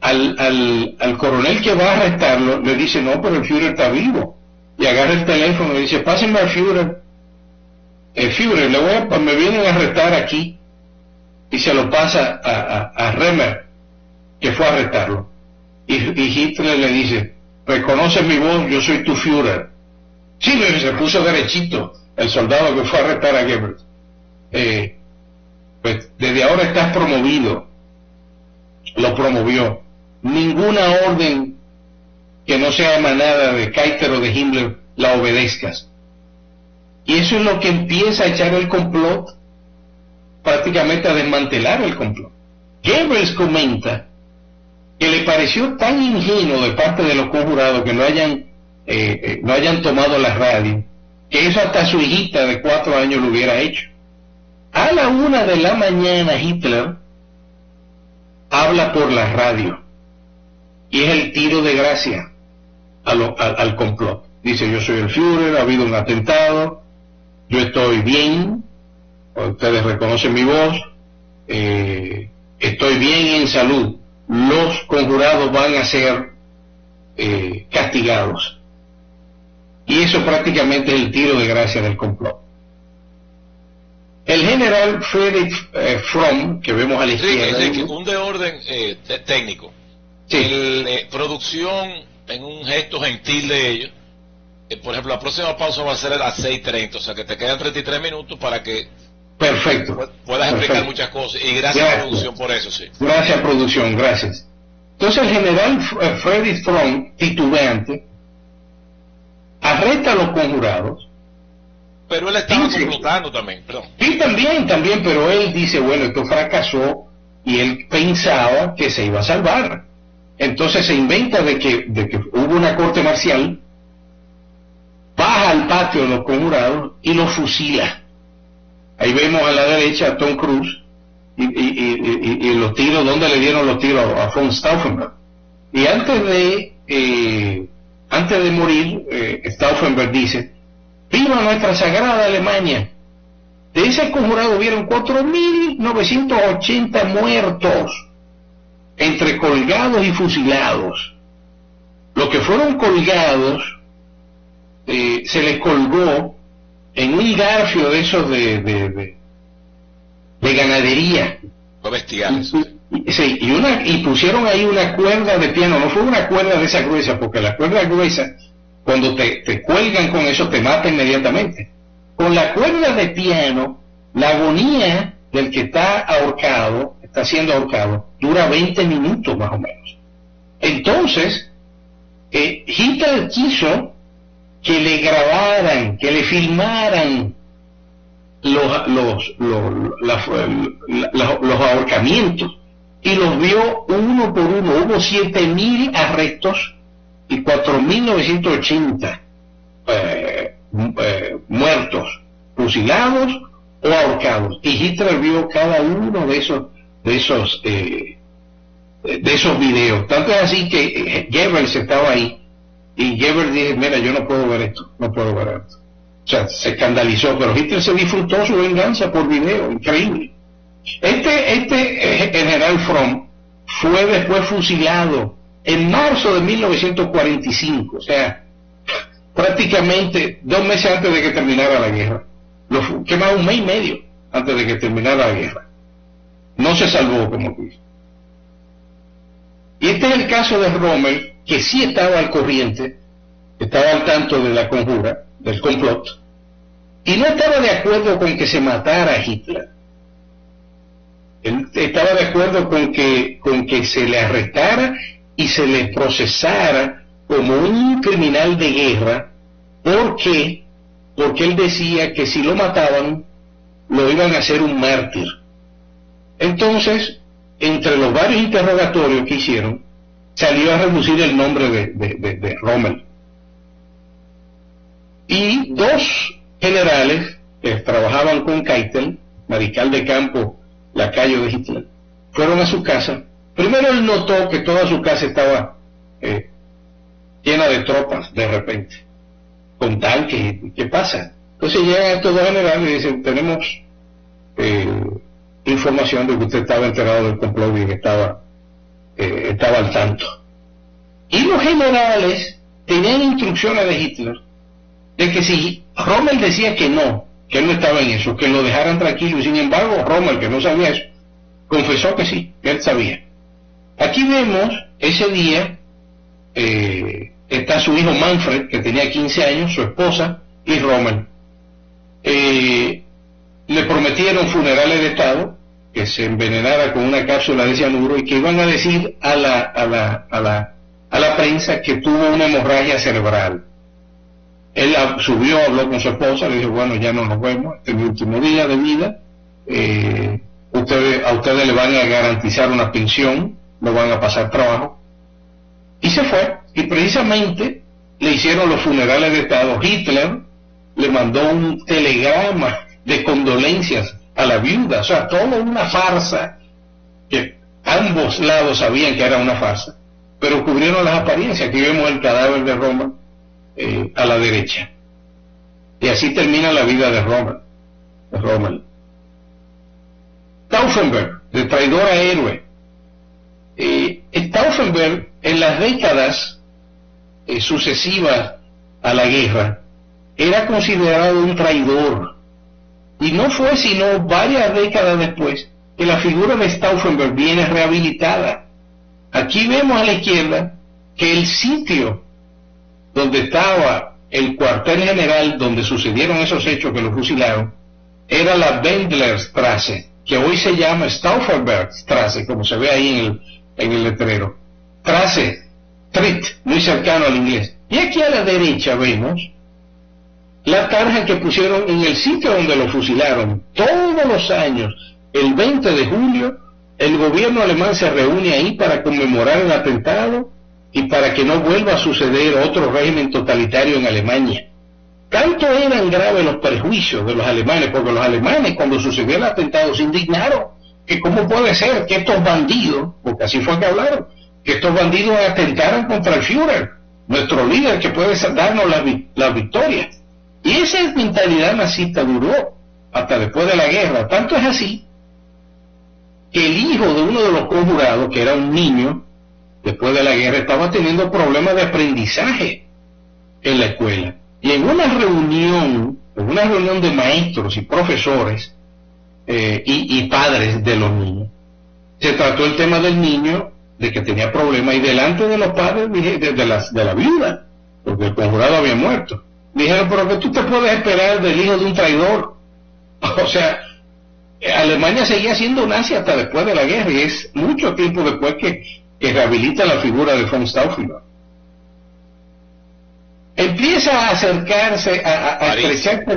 al, al, al, coronel que va a arrestarlo le dice, no, pero el Führer está vivo. Y agarra el teléfono y dice, pásenme al Führer. El Führer, le voy a, me vienen a arrestar aquí. Y se lo pasa a, a, a Remer, que fue a arrestarlo. Y, y, Hitler le dice, reconoce mi voz, yo soy tu Führer. Sí, se puso derechito el soldado que fue a arrestar a Goebbels. Eh, pues desde ahora estás promovido lo promovió. Ninguna orden que no sea emanada de Kaiser o de Himmler la obedezcas. Y eso es lo que empieza a echar el complot, prácticamente a desmantelar el complot. Goebbels comenta que le pareció tan ingenuo de parte de los conjurados que no hayan, eh, eh, no hayan tomado la radio, que eso hasta su hijita de cuatro años lo hubiera hecho. A la una de la mañana Hitler habla por la radio y es el tiro de gracia al, complot. Dice, yo soy el Führer, ha habido un atentado, yo estoy bien, ustedes reconocen mi voz, eh, estoy bien en salud, los conjurados van a ser eh, castigados. Y eso prácticamente es el tiro de gracia del complot. El general Friedrich eh, Fromm, que vemos a la izquierda. un de orden eh, técnico. Sí. El, producción, en un gesto gentil de ellos, por ejemplo, la próxima pausa va a ser a las 6.30, o sea que te quedan 33 minutos para que Perfecto. puedas explicar muchas cosas. Y gracias, a producción por eso, sí. Gracias producción, gracias. Entonces el general Freddy Fromm, titubeante, arresta a los conjurados. Pero él estaba complotando también, perdón. Sí, también, también, pero él dice, bueno, esto fracasó y él pensaba que se iba a salvar. Entonces se inventa de que, de que hubo una corte marcial, baja al patio de los conjurados y los fusila. Ahí vemos a la derecha a Tom Cruise y, los tiros, ¿dónde le dieron los tiros a von Stauffenberg? Y antes de, eh, antes de morir, eh, Stauffenberg dice, viva nuestra sagrada Alemania. De ese conjurado hubieron 4.980 muertos, entre colgados y fusilados. Los que fueron colgados, eh, se les colgó en un garfio de esos de, de, de, ganadería. Sí, y, una, y pusieron ahí una cuerda de piano, no fue una cuerda de esa gruesa, porque la cuerda gruesa, cuando te, cuelgan con eso, te mata inmediatamente. Con la cuerda de piano, la agonía del que está ahorcado, está siendo ahorcado, dura 20 minutos más o menos. Entonces, eh, Hitler quiso que le grabaran, que le filmaran los, los, los, ahorcamientos y los vio uno por uno. Hubo 7.000 arrestos y 4.980 eh, eh, muertos, fusilados o ahorcados. Y Hitler vio cada uno de esos, de esos, eh, de esos videos. Tanto es así que Goebbels estaba ahí y Geber dice, mira, yo no puedo ver esto, no puedo ver esto. O sea, se escandalizó, pero Hitler se disfrutó su venganza por video, increíble. Este, este eh, general Fromm fue después fusilado en marzo de 1945, o sea, prácticamente dos meses antes de que terminara la guerra. Lo quemado un mes y medio antes de que terminara la guerra. No se salvó, como dice. Y este es el caso de Rommel, que sí estaba al corriente, estaba al tanto de la conjura, del complot, y no estaba de acuerdo con que se matara a Hitler. Él estaba de acuerdo con que, con que se le arrestara y se le procesara como un criminal de guerra. ¿Por qué? Porque él decía que si lo mataban, lo iban a hacer un mártir. Entonces, entre los varios interrogatorios que hicieron, salió a reducir el nombre de, de, Rommel. Y dos generales que trabajaban con Keitel, mariscal de campo, lacayo de Hitler, fueron a su casa. Primero él notó que toda su casa estaba eh, llena de tropas de repente, con tanques, ¿qué pasa? Entonces llegan estos dos generales y dicen, tenemos eh, información de que usted estaba enterado del complot y que estaba eh, estaba al tanto. Y los generales tenían instrucciones de Hitler de que si Rommel decía que no, que él no estaba en eso, que lo dejaran tranquilo, y sin embargo Rommel, que no sabía eso, confesó que sí, que él sabía. Aquí vemos ese día, eh, está su hijo Manfred, que tenía 15 años, su esposa, y Rommel. Eh, le prometieron funerales de Estado, que se envenenara con una cápsula de cianuro y que iban a decir a la, a la, a la, a la prensa que tuvo una hemorragia cerebral. Él subió, habló con su esposa, le dijo, bueno, ya no nos vemos, este es mi último día de vida, eh, ustedes, a ustedes le van a garantizar una pensión, no van a pasar trabajo. Y se fue, y precisamente le hicieron los funerales de Estado. Hitler le mandó un telegrama de condolencias a la viuda, o sea, todo una farsa, que ambos lados sabían que era una farsa, pero cubrieron las apariencias. Aquí vemos el cadáver de Roma eh, a la derecha. Y así termina la vida de Roma, de Rommel. De traidor a héroe. Eh, Stauffenberg, en las décadas eh, sucesivas a la guerra, era considerado un traidor Y no fue sino varias décadas después que la figura de Stauffenberg viene rehabilitada. Aquí vemos a la izquierda que el sitio donde estaba el cuartel general donde sucedieron esos hechos que lo fusilaron era la Wendlerstrasse, que hoy se llama Stauffenbergstrasse, como se ve ahí en el, en el letrero. Trace, Trit, muy cercano al inglés. Y aquí a la derecha vemos la tarja que pusieron en el sitio donde lo fusilaron. Todos los años, el 20 de julio, el gobierno alemán se reúne ahí para conmemorar el atentado y para que no vuelva a suceder otro régimen totalitario en Alemania. Tanto eran graves los perjuicios de los alemanes, porque los alemanes cuando sucedió el atentado se indignaron, que cómo puede ser que estos bandidos, porque así fue que hablaron, que estos bandidos atentaran contra el Führer, nuestro líder que puede darnos la, la victoria. Y esa mentalidad nazista duró hasta después de la guerra. Tanto es así que el hijo de uno de los conjurados, que era un niño, después de la guerra, estaba teniendo problemas de aprendizaje en la escuela. Y en una reunión, en una reunión de maestros y profesores eh, y, padres de los niños, se trató el tema del niño, de que tenía problemas, y delante de los padres de, de, la, de la viuda, porque el conjurado había muerto, dijeron, pero que tú te puedes esperar del hijo de un traidor. O sea, Alemania seguía siendo nazi hasta después de la guerra, y es mucho tiempo después que, que rehabilita la figura de von Stauffenberg empieza a acercarse, a, estrecharse,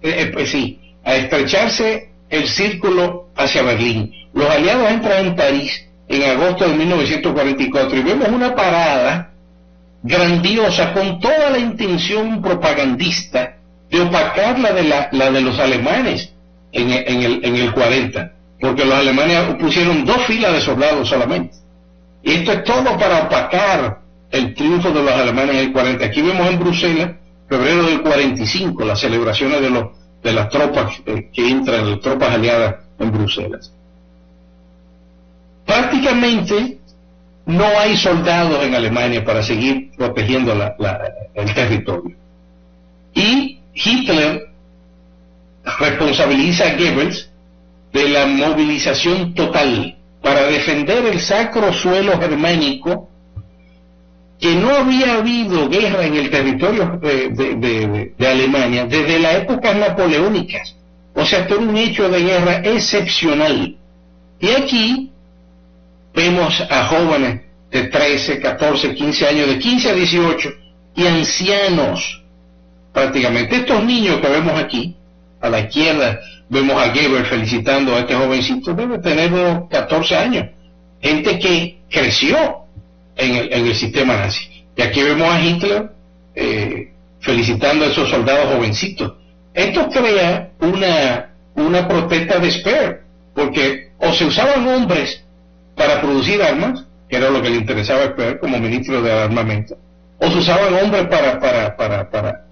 eh, eh, pues sí, a estrecharse el círculo hacia Berlín. Los aliados entran en París en agosto de 1944 y vemos una parada grandiosa con toda la intención propagandista de opacar la de, la, de los alemanes en, en, el, en el 40, porque los alemanes pusieron dos filas de soldados solamente. Y esto es todo para opacar el triunfo de los alemanes en el 40. Aquí vemos en Bruselas, febrero del 45, las celebraciones de, los, de las tropas eh, que entran, las tropas aliadas en Bruselas. Prácticamente no hay soldados en Alemania para seguir protegiendo el territorio. Y Hitler responsabiliza a Goebbels de la movilización total para defender el sacro suelo germánico que no había habido guerra en el territorio de, Alemania desde las épocas napoleónicas. O sea, que un hecho de guerra excepcional. Y aquí vemos a jóvenes de 13, 14, 15 años, de 15 a 18, y ancianos, prácticamente. Estos niños que vemos aquí, a la izquierda, vemos a Geber felicitando a este jovencito, debe tener unos 14 años. Gente que creció en el, en el sistema nazi. Y aquí vemos a Hitler eh, felicitando a esos soldados jovencitos. Esto crea una, una protesta de spare, porque o se usaban hombres para producir armas, que era lo que le interesaba a Speer como ministro de armamento, o se usaban hombres para, para, para, para,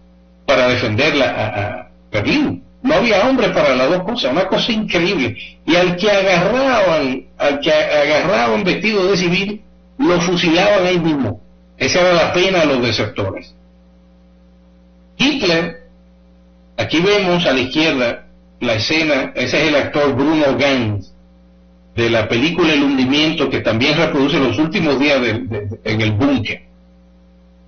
para defender a, Berlín. No había hombres para las dos cosas, una cosa increíble. Y al que agarraban, al que agarraban vestido de civil, lo fusilaban ahí mismo. Esa era la pena a los desertores. Hitler, aquí vemos a la izquierda la escena, ese es el actor Bruno Ganz, de la película El hundimiento, que también reproduce los últimos días en el búnker.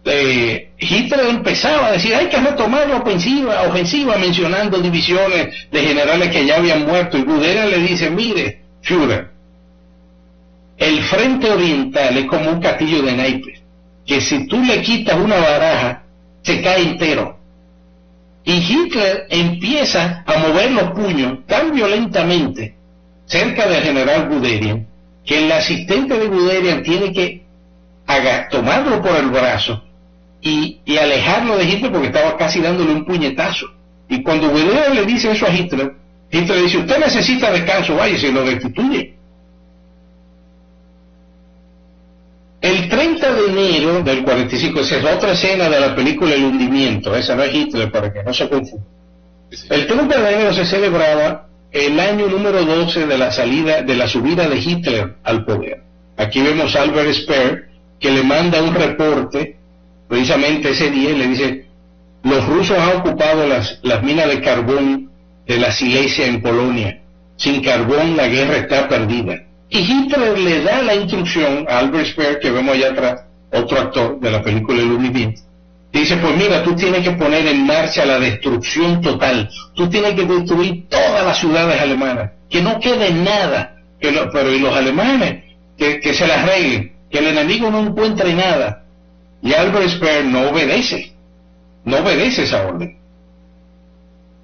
Eh, Hitler empezaba a decir hay que retomar la ofensiva, ofensiva, mencionando divisiones de generales que ya habían muerto, y Guderian le dice, mire, Führer, el frente oriental es como un castillo de naipes, que si tú le quitas una baraja, se cae entero. Y Hitler empieza a mover los puños tan violentamente cerca del general Guderian, que el asistente de Guderian tiene que tomarlo por el brazo y, alejarlo de Hitler porque estaba casi dándole un puñetazo. Y cuando Guderian le dice eso a Hitler, Hitler le dice, usted necesita descanso, vaya, se lo destituye. El 30 de enero del 45, esa es otra escena de la película El hundimiento, esa no es Hitler, para que no se confunda. El 30 de enero se celebraba el año número 12 de la salida, de la subida de Hitler al poder. Aquí vemos a Albert Speer, que le manda un reporte, precisamente ese día, y le dice, los rusos han ocupado las, las minas de carbón de la Silesia en Polonia. Sin carbón la guerra está perdida. Y Hitler le da la instrucción a Albert Speer, que vemos allá atrás, otro actor de la película El Bean, dice, pues mira, tú tienes que poner en marcha la destrucción total, tú tienes que destruir todas las ciudades alemanas, que no quede nada, pero y los alemanes, que, que se las arreglen, que el enemigo no encuentre nada. Y Albert Speer no obedece, no obedece esa orden.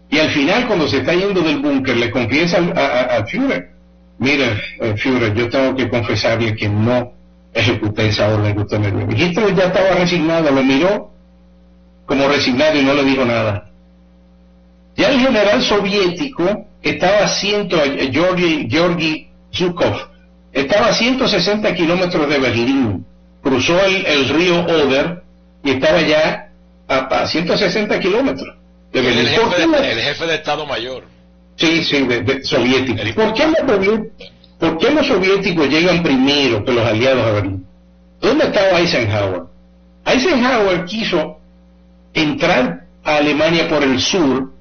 Y al final, cuando se está yendo del búnker, le confiesa al Führer, mire, eh, Führer, yo tengo que confesarle que no ejecuté esa orden que usted me dio. Hitler ya estaba resignado, lo miró como resignado y no le dijo nada. Ya el general soviético estaba a ciento, eh, Georgi, Zhukov, estaba a 160 kilómetros de Berlín, cruzó el, río Oder y estaba ya a, 160 kilómetros de Berlín. El jefe, el jefe de Estado Mayor. Sí, sí, de, soviético. ¿Por qué, los, soviéticos llegan primero que los aliados a Berlín? ¿Dónde estaba Eisenhower? Eisenhower quiso entrar a Alemania por el sur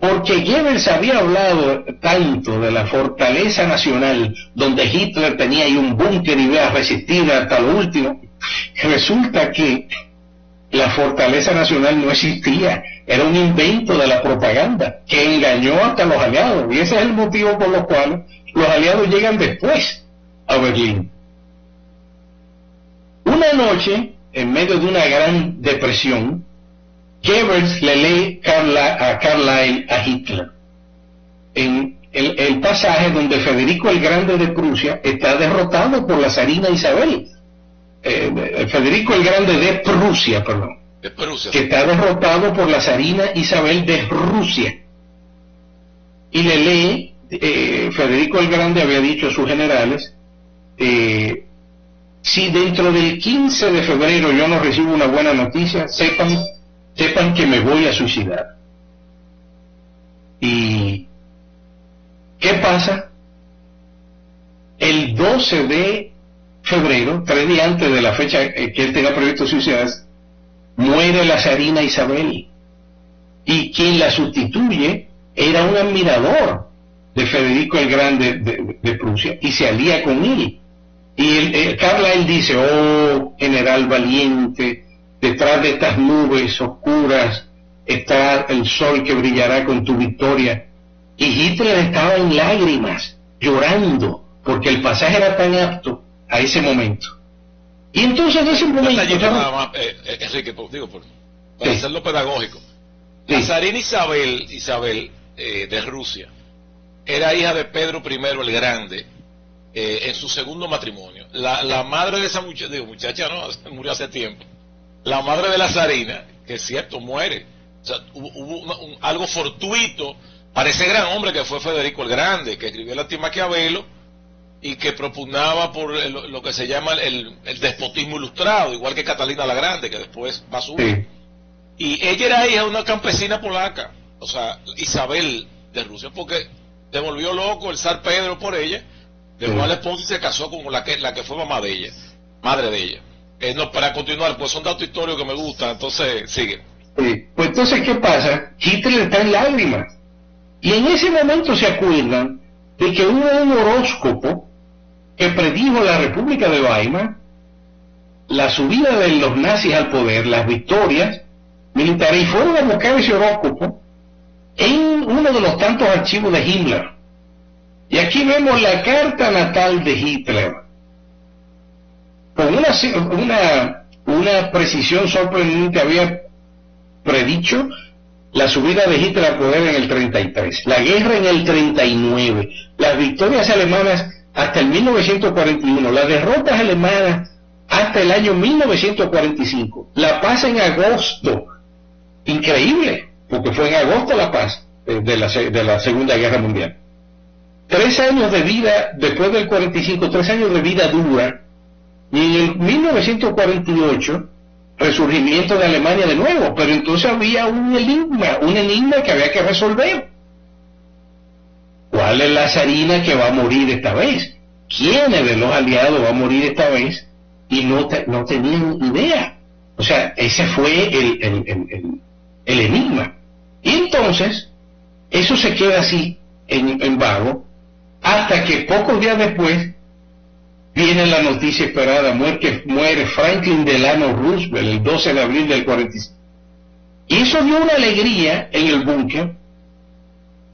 porque Goebbels había hablado tanto de la fortaleza nacional donde Hitler tenía ahí un búnker y iba a resistir hasta lo último. Resulta que la fortaleza nacional no existía, era un invento de la propaganda que engañó hasta los aliados y ese es el motivo por el cual los aliados llegan después a Berlín. Una noche, en medio de una gran depresión, Goebbels le lee a Carlyle a Hitler en el, pasaje donde Federico el Grande de Prusia está derrotado por la zarina Isabel eh, Federico el Grande de Prusia, perdón, que está derrotado por la zarina Isabel de Rusia. Y le lee, eh, Federico el Grande había dicho a sus generales, eh, si dentro del 15 de febrero yo no recibo una buena noticia, sepan, sepan que me voy a suicidar. ¿Y qué pasa? El 12 de febrero, tres días antes de la fecha que él tenga previsto suicidarse, muere la zarina Isabel. Y quien la sustituye era un admirador de Federico el Grande de, Prusia y se alía con él. Y Carla él dice, oh general valiente, detrás de estas nubes oscuras está el sol que brillará con tu victoria. Y Hitler estaba en lágrimas, llorando, porque el pasaje era tan apto a ese momento. Y entonces en ese momento... nada más, eh, eh, Enrique, digo, por, para hacerlo pedagógico. Sí. Isabel, Isabel eh, de Rusia, era hija de Pedro I el Grande en su segundo matrimonio. La, la madre de esa muchacha, digo, muchacha no, murió hace tiempo. La madre de la zarina, que es cierto, muere. O sea, hubo, algo fortuito para ese gran hombre que fue Federico el Grande, que escribió el antimaquiavelo y que propugnaba por lo que se llama el, despotismo ilustrado, igual que Catalina la Grande, que después va a subir. Y ella era hija de una campesina polaca, o sea, Isabel de Rusia, porque se volvió loco el zar Pedro por ella, dejó sí. al esposo y se casó con la que, la que fue mamá de ella, madre de ella. Eh, no, para continuar, pues son datos históricos que me gustan, entonces sigue. Sí. Pues entonces, ¿qué pasa? Hitler está en lágrimas. Y en ese momento se acuerdan de que hubo un horóscopo que predijo la República de Weimar, la subida de los nazis al poder, las victorias militares, y fueron a buscar ese horóscopo en uno de los tantos archivos de Himmler. Y aquí vemos la carta natal de Hitler, con una, una, una precisión sorprendente había predicho la subida de Hitler al poder en el 33, la guerra en el 39, las victorias alemanas hasta el 1941, las derrotas alemanas hasta el año 1945, la paz en agosto, increíble, porque fue en agosto la paz eh, de la, de la Segunda Guerra Mundial. Tres años de vida, después del 45, tres años de vida dura, y en el 1948, resurgimiento de Alemania de nuevo, pero entonces había un enigma, un enigma que había que resolver. ¿Cuál es la zarina que va a morir esta vez? ¿Quiénes de los aliados va a morir esta vez? Y no, tenían idea. O sea, ese fue el, enigma. Y entonces, eso se queda así en, vago hasta que pocos días después viene la noticia esperada, muere Franklin Delano Roosevelt el 12 de abril del 45. Y eso dio una alegría en el búnker,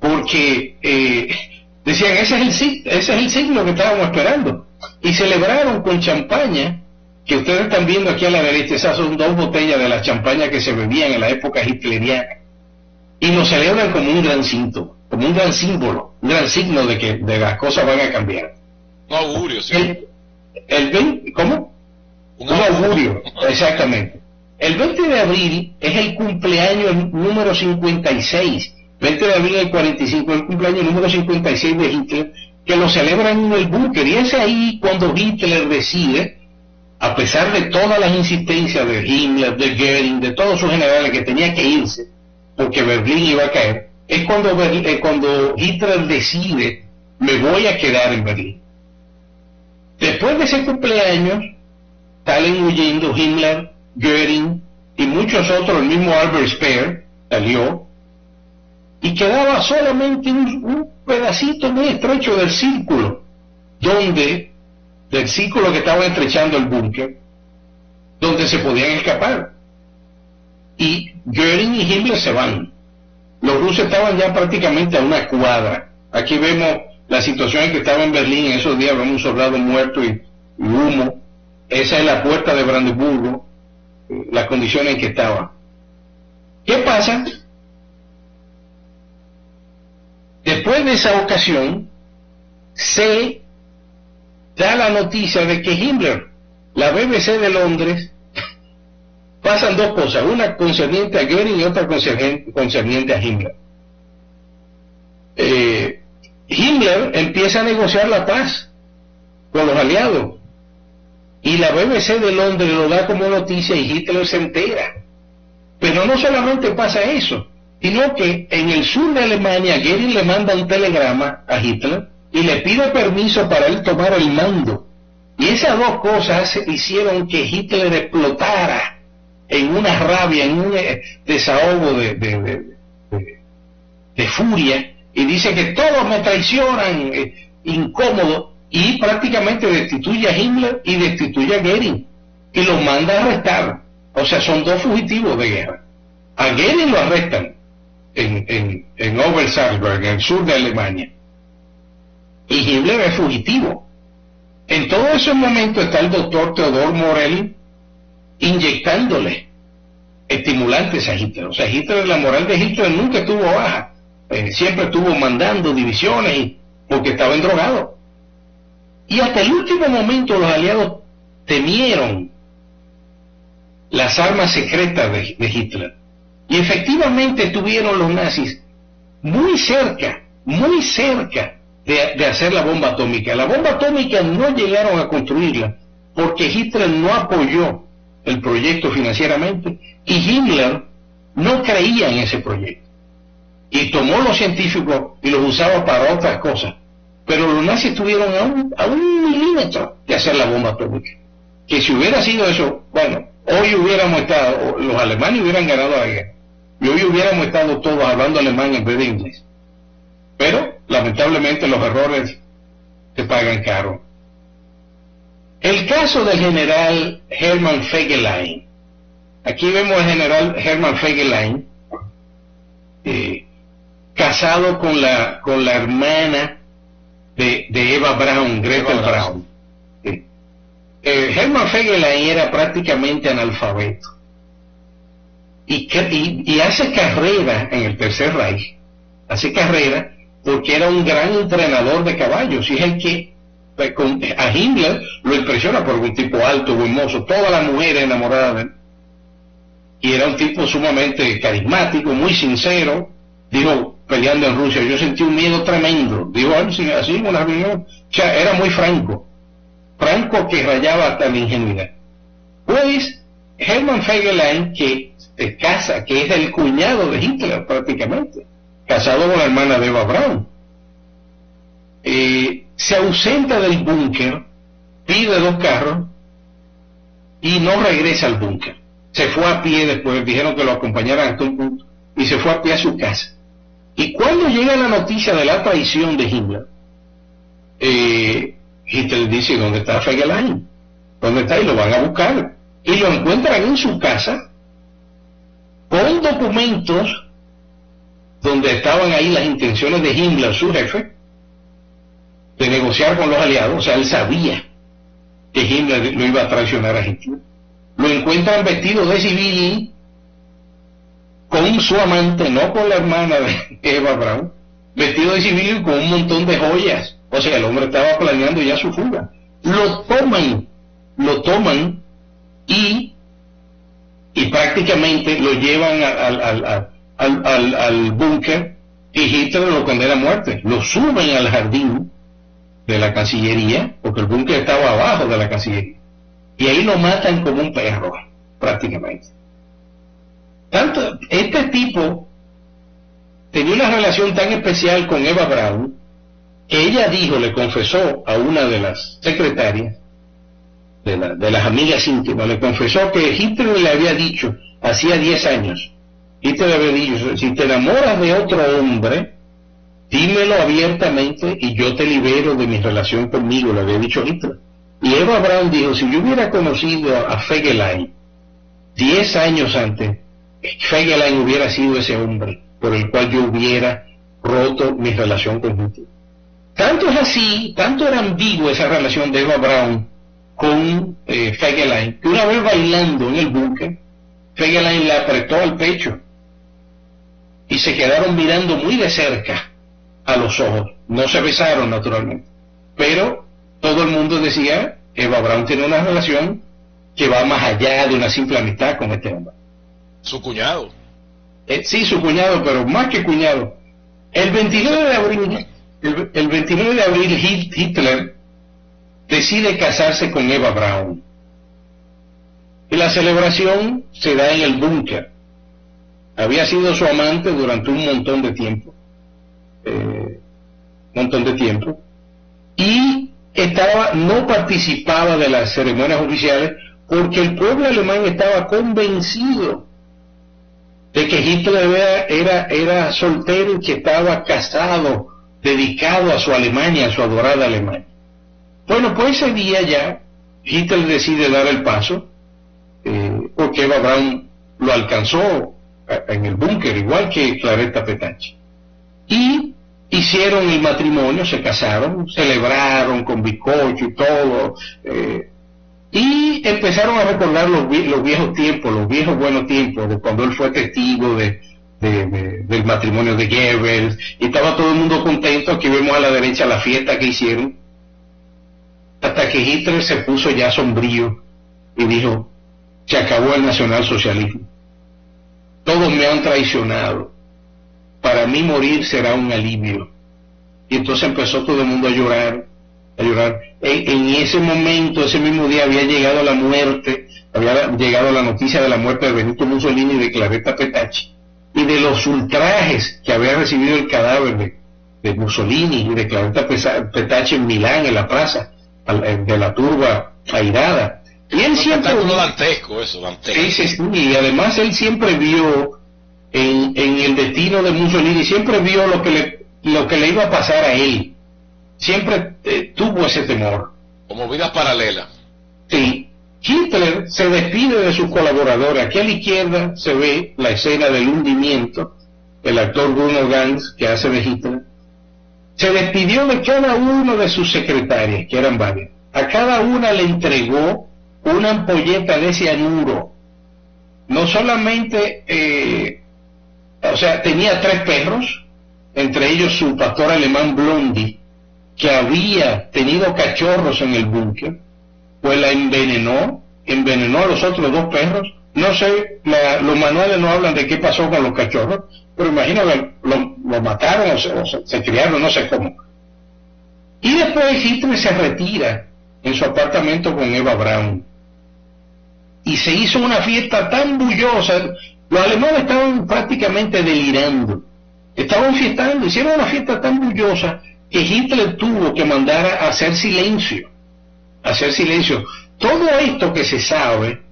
porque eh, decían, ese es, el, ese es el signo que estábamos esperando. Y celebraron con champaña, que ustedes están viendo aquí a la derecha, esas son dos botellas de la champaña que se bebían en la época hitleriana. Y lo celebran como un gran síntoma, como un gran símbolo, un gran signo de que de las cosas van a cambiar. Un augurio, sí. El, ¿Cómo? Un, augurio, exactamente. El 20 de abril es el cumpleaños número 56. 20 de abril del 45 es el cumpleaños número 56 de Hitler, que lo celebran en el búnker. Y es ahí cuando Hitler decide, a pesar de todas las insistencias de Himmler, de Goering, de todos sus generales que tenía que irse, porque Berlín iba a caer, es cuando, eh, cuando Hitler decide, me voy a quedar en Berlín. Después de ese cumpleaños, salen huyendo Himmler, Goering y muchos otros, el mismo Albert Speer salió, y quedaba solamente un, pedacito muy estrecho del círculo, donde, del círculo que estaba estrechando el búnker, donde se podían escapar. Y Goering y Himmler se van. Los rusos estaban ya prácticamente a una cuadra. Aquí vemos la situación en que estaba en Berlín en esos días, vemos un soldado muerto y, humo. Esa es la puerta de Brandeburgo las condiciones en que estaba. ¿Qué pasa? Después de esa ocasión, se da la noticia de que Himmler, la BBC de Londres, pasan dos cosas, una concerniente a Goering y otra concerniente a Himmler. Eh, Himmler empieza a negociar la paz con los aliados y la BBC de Londres lo da como noticia y Hitler se entera. Pero no solamente pasa eso, sino que en el sur de Alemania Goering le manda un telegrama a Hitler y le pide permiso para él tomar el mando. Y esas dos cosas hicieron que Hitler explotara en una rabia, en un eh, desahogo de, de, furia, y dice que todos me traicionan, eh, incómodo, y prácticamente destituye a Himmler y destituye a Goering y los manda a arrestar. O sea, son dos fugitivos de guerra. A Goering lo arrestan en, en, en en el sur de Alemania. Y Himmler es fugitivo. En todo ese momento está el doctor Theodor Morelli inyectándole estimulantes a Hitler. O sea, Hitler, la moral de Hitler nunca estuvo baja. Eh, siempre estuvo mandando divisiones porque estaba endrogado. Y hasta el último momento los aliados temieron las armas secretas de, Hitler. Y efectivamente estuvieron los nazis muy cerca, muy cerca de, hacer la bomba atómica. La bomba atómica no llegaron a construirla porque Hitler no apoyó el proyecto financieramente y Hitler no creía en ese proyecto. Y tomó los científicos y los usaba para otras cosas pero los nazis estuvieron a un, a un milímetro de hacer la bomba atómica. Que si hubiera sido eso, bueno, hoy hubiéramos estado, los alemanes hubieran ganado la guerra, y hoy hubiéramos estado todos hablando alemán en vez de inglés. Pero, lamentablemente, los errores se pagan caro. El caso del general Hermann Fegelein. Aquí vemos al general Hermann Fegelein, eh, casado con la, con la hermana de, Eva Braun, Gretel Braun. Eh, Hermann Fegelein era prácticamente analfabeto. Y, hace carrera en el Tercer Reich. Hace carrera porque era un gran entrenador de caballos y es el que pues, a Himmler lo impresiona por un tipo alto, buen mozo, todas las mujeres enamoradas de él. Y era un tipo sumamente carismático, muy sincero. Digo, peleando en Rusia, yo sentí un miedo tremendo. Digo, así, así una reunión, o sea, era muy franco, franco que rayaba hasta la ingenuidad. Pues, Hermann Fegelein, que se casa, que es el cuñado de Hitler prácticamente, casado con la hermana de Eva Braun, eh, se ausenta del búnker, pide dos carros y no regresa al búnker. Se fue a pie después, dijeron que lo acompañaran hasta un punto y se fue a pie a su casa Y cuando llega la noticia de la traición de Himmler, eh, Hitler dice, ¿dónde está Fegelein? ¿Dónde está? Y lo van a buscar. Y lo encuentran en su casa con documentos donde estaban ahí las intenciones de Himmler, su jefe, de negociar con los aliados. O sea, él sabía que Himmler lo iba a traicionar a Hitler. Lo encuentran vestido de civil con su amante, no con la hermana de Eva Braun, vestido de civil con un montón de joyas. O sea, el hombre estaba planeando ya su fuga. Lo toman, lo toman y, y prácticamente lo llevan al, al, al, al búnker y Hitler lo condena a muerte. Lo suben al jardín de la Cancillería, porque el búnker estaba abajo de la Cancillería. Y ahí lo matan como un perro, prácticamente. Tanto, este tipo tenía una relación tan especial con Eva Braun que ella dijo, le confesó a una de las secretarias, de, las amigas íntimas, le confesó que Hitler le había dicho, hacía 10 años, Hitler le había dicho, si te enamoras de otro hombre, dímelo abiertamente y yo te libero de mi relación conmigo, le había dicho Hitler. Y Eva Braun dijo, si yo hubiera conocido a Fegelein 10 años antes, Fegelein hubiera sido ese hombre por el cual yo hubiera roto mi relación con Hitler. Tanto es así, tanto era ambigua esa relación de Eva Braun con eh, Fegelein, que una vez bailando en el búnker, Fegelein le apretó al pecho y se quedaron mirando muy de cerca a los ojos. No se besaron naturalmente, pero todo el mundo decía, Eva Braun tiene una relación que va más allá de una simple amistad con este hombre. Su cuñado. Eh, sí, su cuñado, pero más que cuñado. El 29 de abril, el, 29 de abril Hitler decide casarse con Eva Braun. Y la celebración se da en el búnker. Había sido su amante durante un montón de tiempo. Eh, montón de tiempo. Y estaba, no participaba de las ceremonias oficiales porque el pueblo alemán estaba convencido de que Hitler era, era, soltero y que estaba casado, dedicado a su Alemania, a su adorada Alemania. Bueno, pues ese día ya Hitler decide dar el paso, eh, porque Eva Braun lo alcanzó en el búnker, igual que Claretta Petacci. Y hicieron el matrimonio, se casaron, celebraron con bizcocho y todo, eh, y empezaron a recordar los, viejos tiempos, los viejos buenos tiempos, de cuando él fue testigo de, del matrimonio de Goebbels, y estaba todo el mundo contento, aquí vemos a la derecha la fiesta que hicieron, hasta que Hitler se puso ya sombrío y dijo, se acabó el nacionalsocialismo, todos me han traicionado, para mí morir será un alivio. Y entonces empezó todo el mundo a llorar, a llorar. En, ese momento, ese mismo día, había llegado la muerte, había llegado la noticia de la muerte de Benito Mussolini y de Claretta Petacci, y de los ultrajes que había recibido el cadáver de, Mussolini y de Claretta Petacci en Milán, en la plaza, de la turba airada. Y él siempre... dantesco eso, dantesco. y además él siempre vio en, en el destino de Mussolini, siempre vio lo que le lo que le iba a pasar a él. Siempre eh, tuvo ese temor. Como vida paralela. Sí. Hitler se despide de sus colaboradores. Aquí a la izquierda se ve la escena del hundimiento. El actor Bruno Gans, que hace de Hitler, se despidió de cada uno de sus secretarias, que eran varias. A cada una le entregó una ampolleta de cianuro. No solamente, eh, o sea, tenía tres perros, entre ellos su pastor alemán Blondie, que había tenido cachorros en el búnker, pues la envenenó, envenenó a los otros dos perros. No sé, los manuales no hablan de qué pasó con los cachorros, pero imagino que lo, mataron o, se, se, criaron, no sé cómo. Y después Hitler se retira en su apartamento con Eva Braun. Y se hizo una fiesta tan bullosa, los alemanes estaban prácticamente delirando Estaban fiestando, hicieron una fiesta tan bullosa que Hitler tuvo que mandar a hacer silencio, hacer silencio. Todo esto que se sabe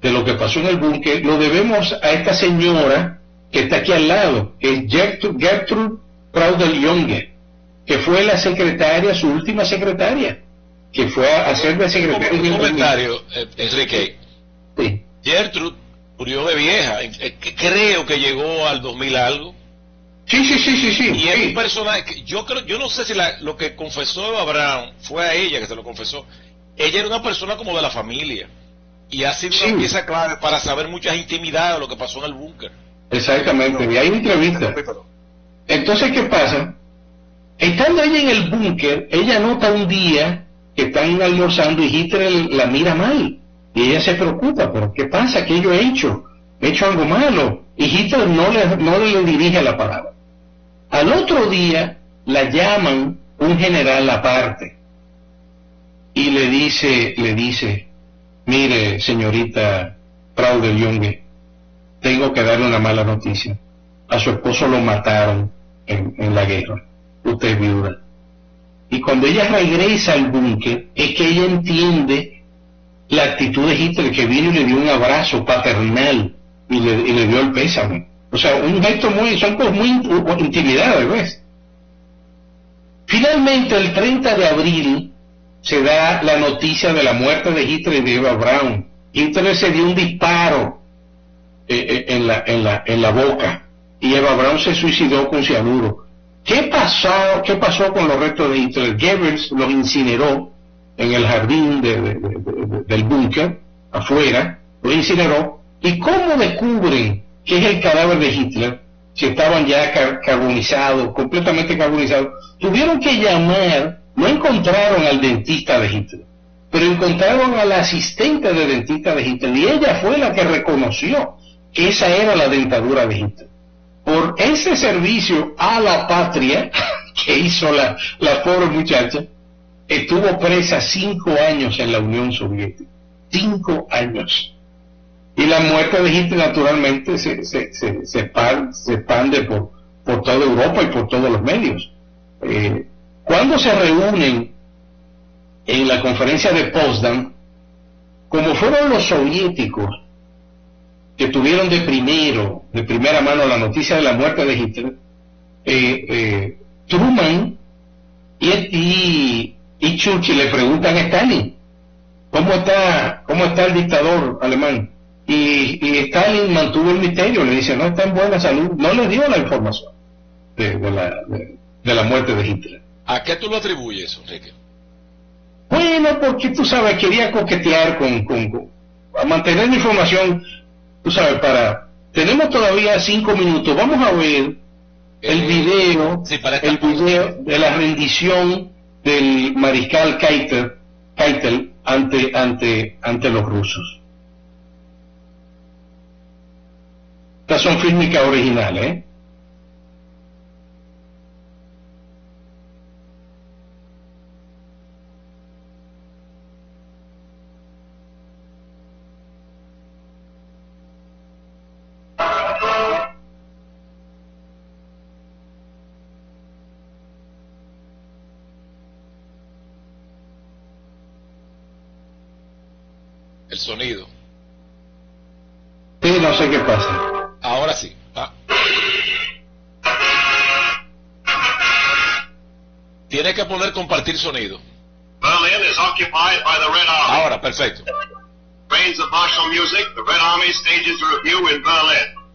de lo que pasó en el búnker lo debemos a esta señora que está aquí al lado, es Gertrude, Gertrude Praudel que fue la secretaria, su última secretaria, que fue a, ser de secretaria. Un, comentario, eh, Enrique. Sí. Gertrude murió de vieja, eh, creo que llegó al 2000 algo. Sí, sí, sí, sí, sí. Y es un personaje que yo creo, yo no sé si lo que confesó Eva Brown fue a ella que se lo confesó. Ella era una persona como de la familia y ha sido una pieza clave para saber muchas intimidades de lo que pasó en el búnker. Exactamente, y hay entrevista. Entonces, ¿qué pasa? Estando ella en el búnker, ella nota un día que están almorzando y Hitler la mira mal. Y ella se preocupa, pero ¿qué pasa? ¿Qué yo he hecho? ¿He hecho algo malo? Y Hitler no le, no le dirige la palabra. Al otro día la llaman un general aparte y le dice, le dice, mire señorita Prauder Junge, tengo que darle una mala noticia. A su esposo lo mataron en, la guerra. Usted es viuda. Y cuando ella regresa al búnker, es que ella entiende la actitud de Hitler, que vino y le dio un abrazo paternal y le, dio el pésame. O sea, un gesto muy, son cosas muy intimidadas, ¿ves? Finalmente, el 30 de abril, se da la noticia de la muerte de Hitler y de Eva Braun. Hitler se dio un disparo eh, eh, en, la, en, la, en la boca y Eva Braun se suicidó con cianuro. ¿Qué pasó, ¿Qué pasó con los restos de Hitler? Goebbels los incineró en el jardín del búnker, afuera, lo incineró. ¿Y cómo descubren que es el cadáver de Hitler? Si estaban ya carbonizados, completamente carbonizados. Tuvieron que llamar, no encontraron al dentista de Hitler, pero encontraron al asistente de dentista de Hitler y ella fue la que reconoció que esa era la dentadura de Hitler por ese servicio a la patria que hizo la, la pobre muchacha, estuvo presa cinco años en la Unión Soviética. Cinco años. Y la muerte de Hitler naturalmente se, se, se, se, expande por, por toda Europa y por todos los medios. Eh, cuando se reúnen en la conferencia de Potsdam, como fueron los soviéticos que tuvieron de primero, de primera mano la noticia de la muerte de Hitler, eh, eh, Truman y, y, Churchill le preguntan a Stalin, ¿cómo está, cómo está el dictador alemán? Y, Stalin mantuvo el misterio, le dice, no está en buena salud, no le dio la información de, la, de, la muerte de Hitler. ¿A qué tú lo atribuyes, Enrique? Bueno, porque tú sabes, quería coquetear con, con, con mantener la información tú sabes, para... Tenemos todavía cinco minutos, vamos a ver el eh, video, el video de la rendición del mariscal Keitel, ante, ante, ante los rusos. Estas son fílmicas originales, ¿eh? Poner compartir sonido. Berlin is occupied by the Red Army. Ahora, perfecto. Trains of martial music, the Red Army stages a review in Berlin.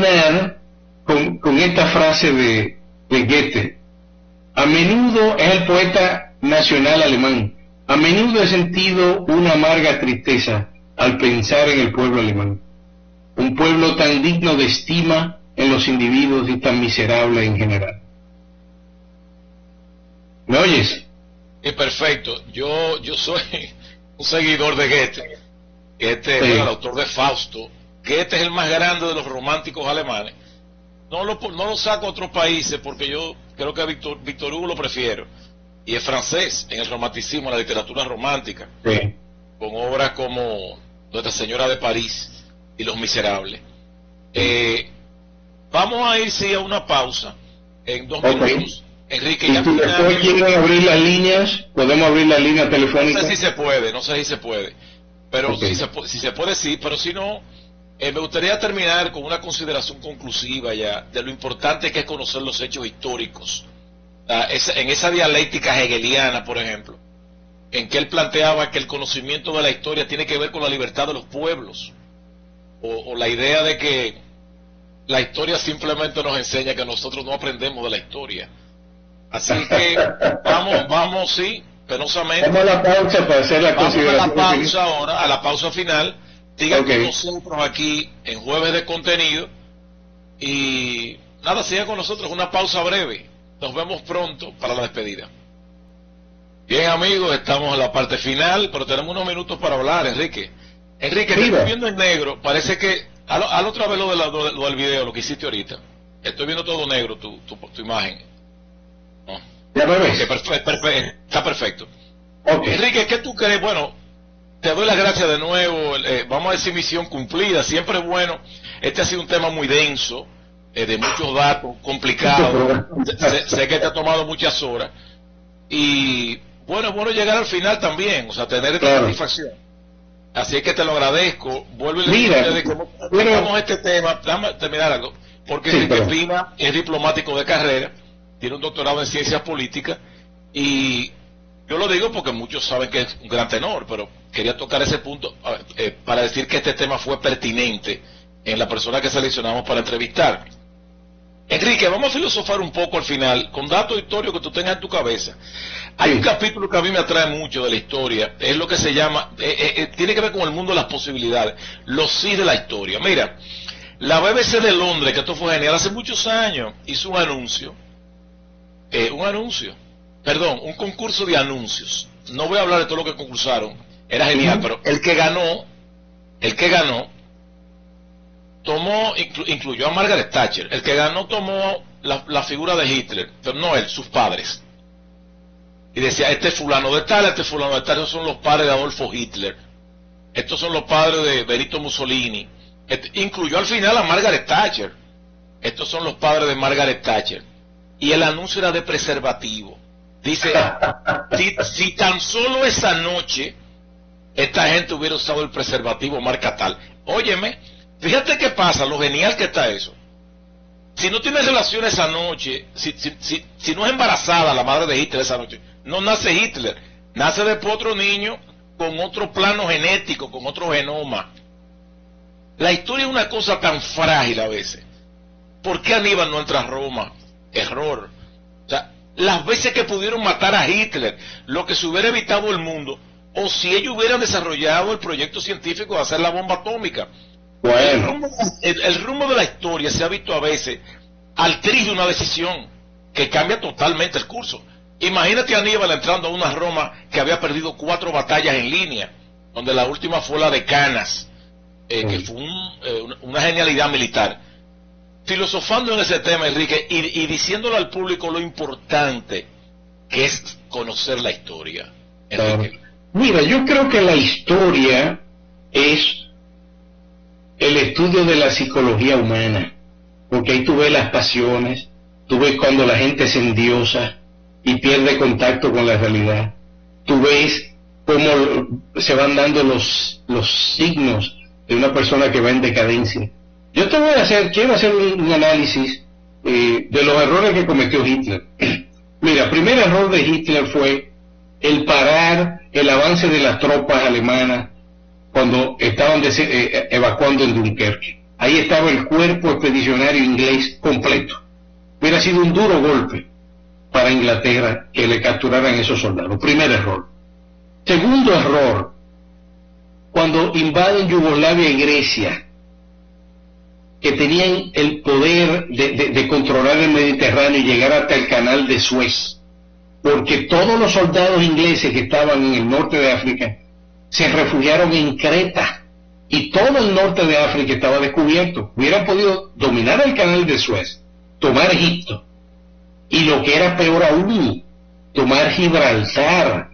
Terminar con, con esta frase de, de Goethe. A menudo es el poeta nacional alemán. A menudo he sentido una amarga tristeza al pensar en el pueblo alemán. Un pueblo tan digno de estima en los individuos y tan miserable en general. ¿Me oyes? Es perfecto. Yo, yo soy un seguidor de Goethe. Goethe Sí. es el autor de Fausto. Goethe es el más grande de los románticos alemanes. No lo, no lo saco a otros países porque yo creo que a Víctor, Víctor Hugo lo prefiero. Y es francés en el romanticismo, en la literatura romántica, Sí. con obras como Nuestra Señora de París y Los Miserables. Eh, vamos a ir sí a una pausa en dos Ok. minutos. Enrique, Y ya si después quieren abrir las líneas, podemos abrir la línea no telefónica. sé si se puede, no sé si se puede. Pero Ok. si, se, si se puede, sí. Pero si no, eh, me gustaría terminar con una consideración conclusiva ya de lo importante que es conocer los hechos históricos. Ah, esa- en esa dialéctica hegeliana, por ejemplo, en que él planteaba que el conocimiento de la historia tiene que ver con la libertad de los pueblos. O, o la idea de que la historia simplemente nos enseña que nosotros no aprendemos de la historia. Así que vamos, vamos, sí, penosamente. Vamos a la pausa para hacer la Vamos a la pausa ahora, a la pausa final. Sigan Ok. con nosotros aquí en Jueves de Contenido. Y nada, sigan con nosotros, una pausa breve. Nos vemos pronto para la despedida. Bien, amigos, estamos en la parte final, pero tenemos unos minutos para hablar, Enrique. Enrique, te estoy viendo en negro. Parece que. Haz haz otra vez lo, de la- lo de- lo del video, lo que hiciste ahorita. Estoy viendo todo negro, tu, tu, tu imagen. No. ¿Ya me está perfecto. Enrique, ¿qué tú crees? Bueno, te doy las gracias de nuevo. eh, vamos a decir misión cumplida. Siempre es bueno. Este ha sido un tema muy denso, eh, de muchos datos, complicado. sé, sé que te ha tomado muchas horas. Y bueno, es bueno llegar al final también, o sea, tener esta Claro. satisfacción. Así que te lo agradezco. Vuelvo y le Mira, de cómo pero- este tema. Déjame terminar algo. Porque Sí, Enrique pero- Pina es diplomático de carrera, tiene un doctorado en ciencias políticas y yo lo digo porque muchos saben que es un gran tenor, pero quería tocar ese punto eh, para decir que este tema fue pertinente en la persona que seleccionamos para entrevistar. Enrique, vamos a filosofar un poco al final, con datos históricos que tú tengas en tu cabeza. Hay Sí. un capítulo que a mí me atrae mucho de la historia, es lo que se llama, eh, eh, tiene que ver con el mundo de las posibilidades, los sí de la historia. Mira, la BBC de Londres, que esto fue genial, hace muchos años hizo un anuncio, eh, un anuncio, perdón, un concurso de anuncios. No voy a hablar de todo lo que concursaron, era genial, pero el que ganó, el que ganó, tomó, inclu- incluyó a Margaret Thatcher, el que ganó tomó la, la figura de Hitler, pero no él, sus padres. Y decía, este fulano de tal, este fulano de tal, esos son los padres de Adolfo Hitler. Estos son los padres de Benito Mussolini. Este- incluyó al final a Margaret Thatcher. Estos son los padres de Margaret Thatcher. Y el anuncio era de preservativo. Dice, si, si tan solo esa noche esta gente hubiera usado el preservativo marca tal. Óyeme, fíjate qué pasa, lo genial que está eso. Si no tiene relaciones esa noche, si, si no es embarazada la madre de Hitler esa noche, no nace Hitler, nace después otro niño con otro plano genético, con otro genoma. La historia es una cosa tan frágil a veces. ¿Por qué Aníbal no entra a Roma? Error. O sea, las veces que pudieron matar a Hitler, lo que se hubiera evitado el mundo, o si ellos hubieran desarrollado el proyecto científico de hacer la bomba atómica. El rumbo, el- el rumbo de la historia se ha visto a veces al tris de una decisión que cambia totalmente el curso. Imagínate a Aníbal entrando a una Roma que había perdido cuatro batallas en línea, donde la última fue la de Canas, eh, que fue un, eh, una, genialidad militar. Filosofando en ese tema, Enrique, y, y diciéndole al público lo importante que es conocer la historia. Enrique. Mira, yo creo que la historia es el estudio de la psicología humana. porque ahí tú ves las pasiones, tú ves cuando la gente se endiosa y pierde contacto con la realidad, tú ves cómo se van dando los, los signos de una persona que va en decadencia. Yo te voy a hacer, quiero hacer un, análisis eh, de los errores que cometió Hitler. Mira, primer error de Hitler fue el parar el avance de las tropas alemanas cuando estaban eh, eh, evacuando en Dunkerque. Ahí estaba el cuerpo expedicionario inglés completo. Hubiera sido un duro golpe para Inglaterra que le capturaran esos soldados. Primer error. Segundo error, cuando invaden Yugoslavia y Grecia, que tenían el poder de, controlar el Mediterráneo y llegar hasta el canal de Suez, porque todos los soldados ingleses que estaban en el norte de África se refugiaron en Creta y todo el norte de África estaba descubierto. Hubieran podido dominar el canal de Suez, tomar Egipto y lo que era peor aún, tomar Gibraltar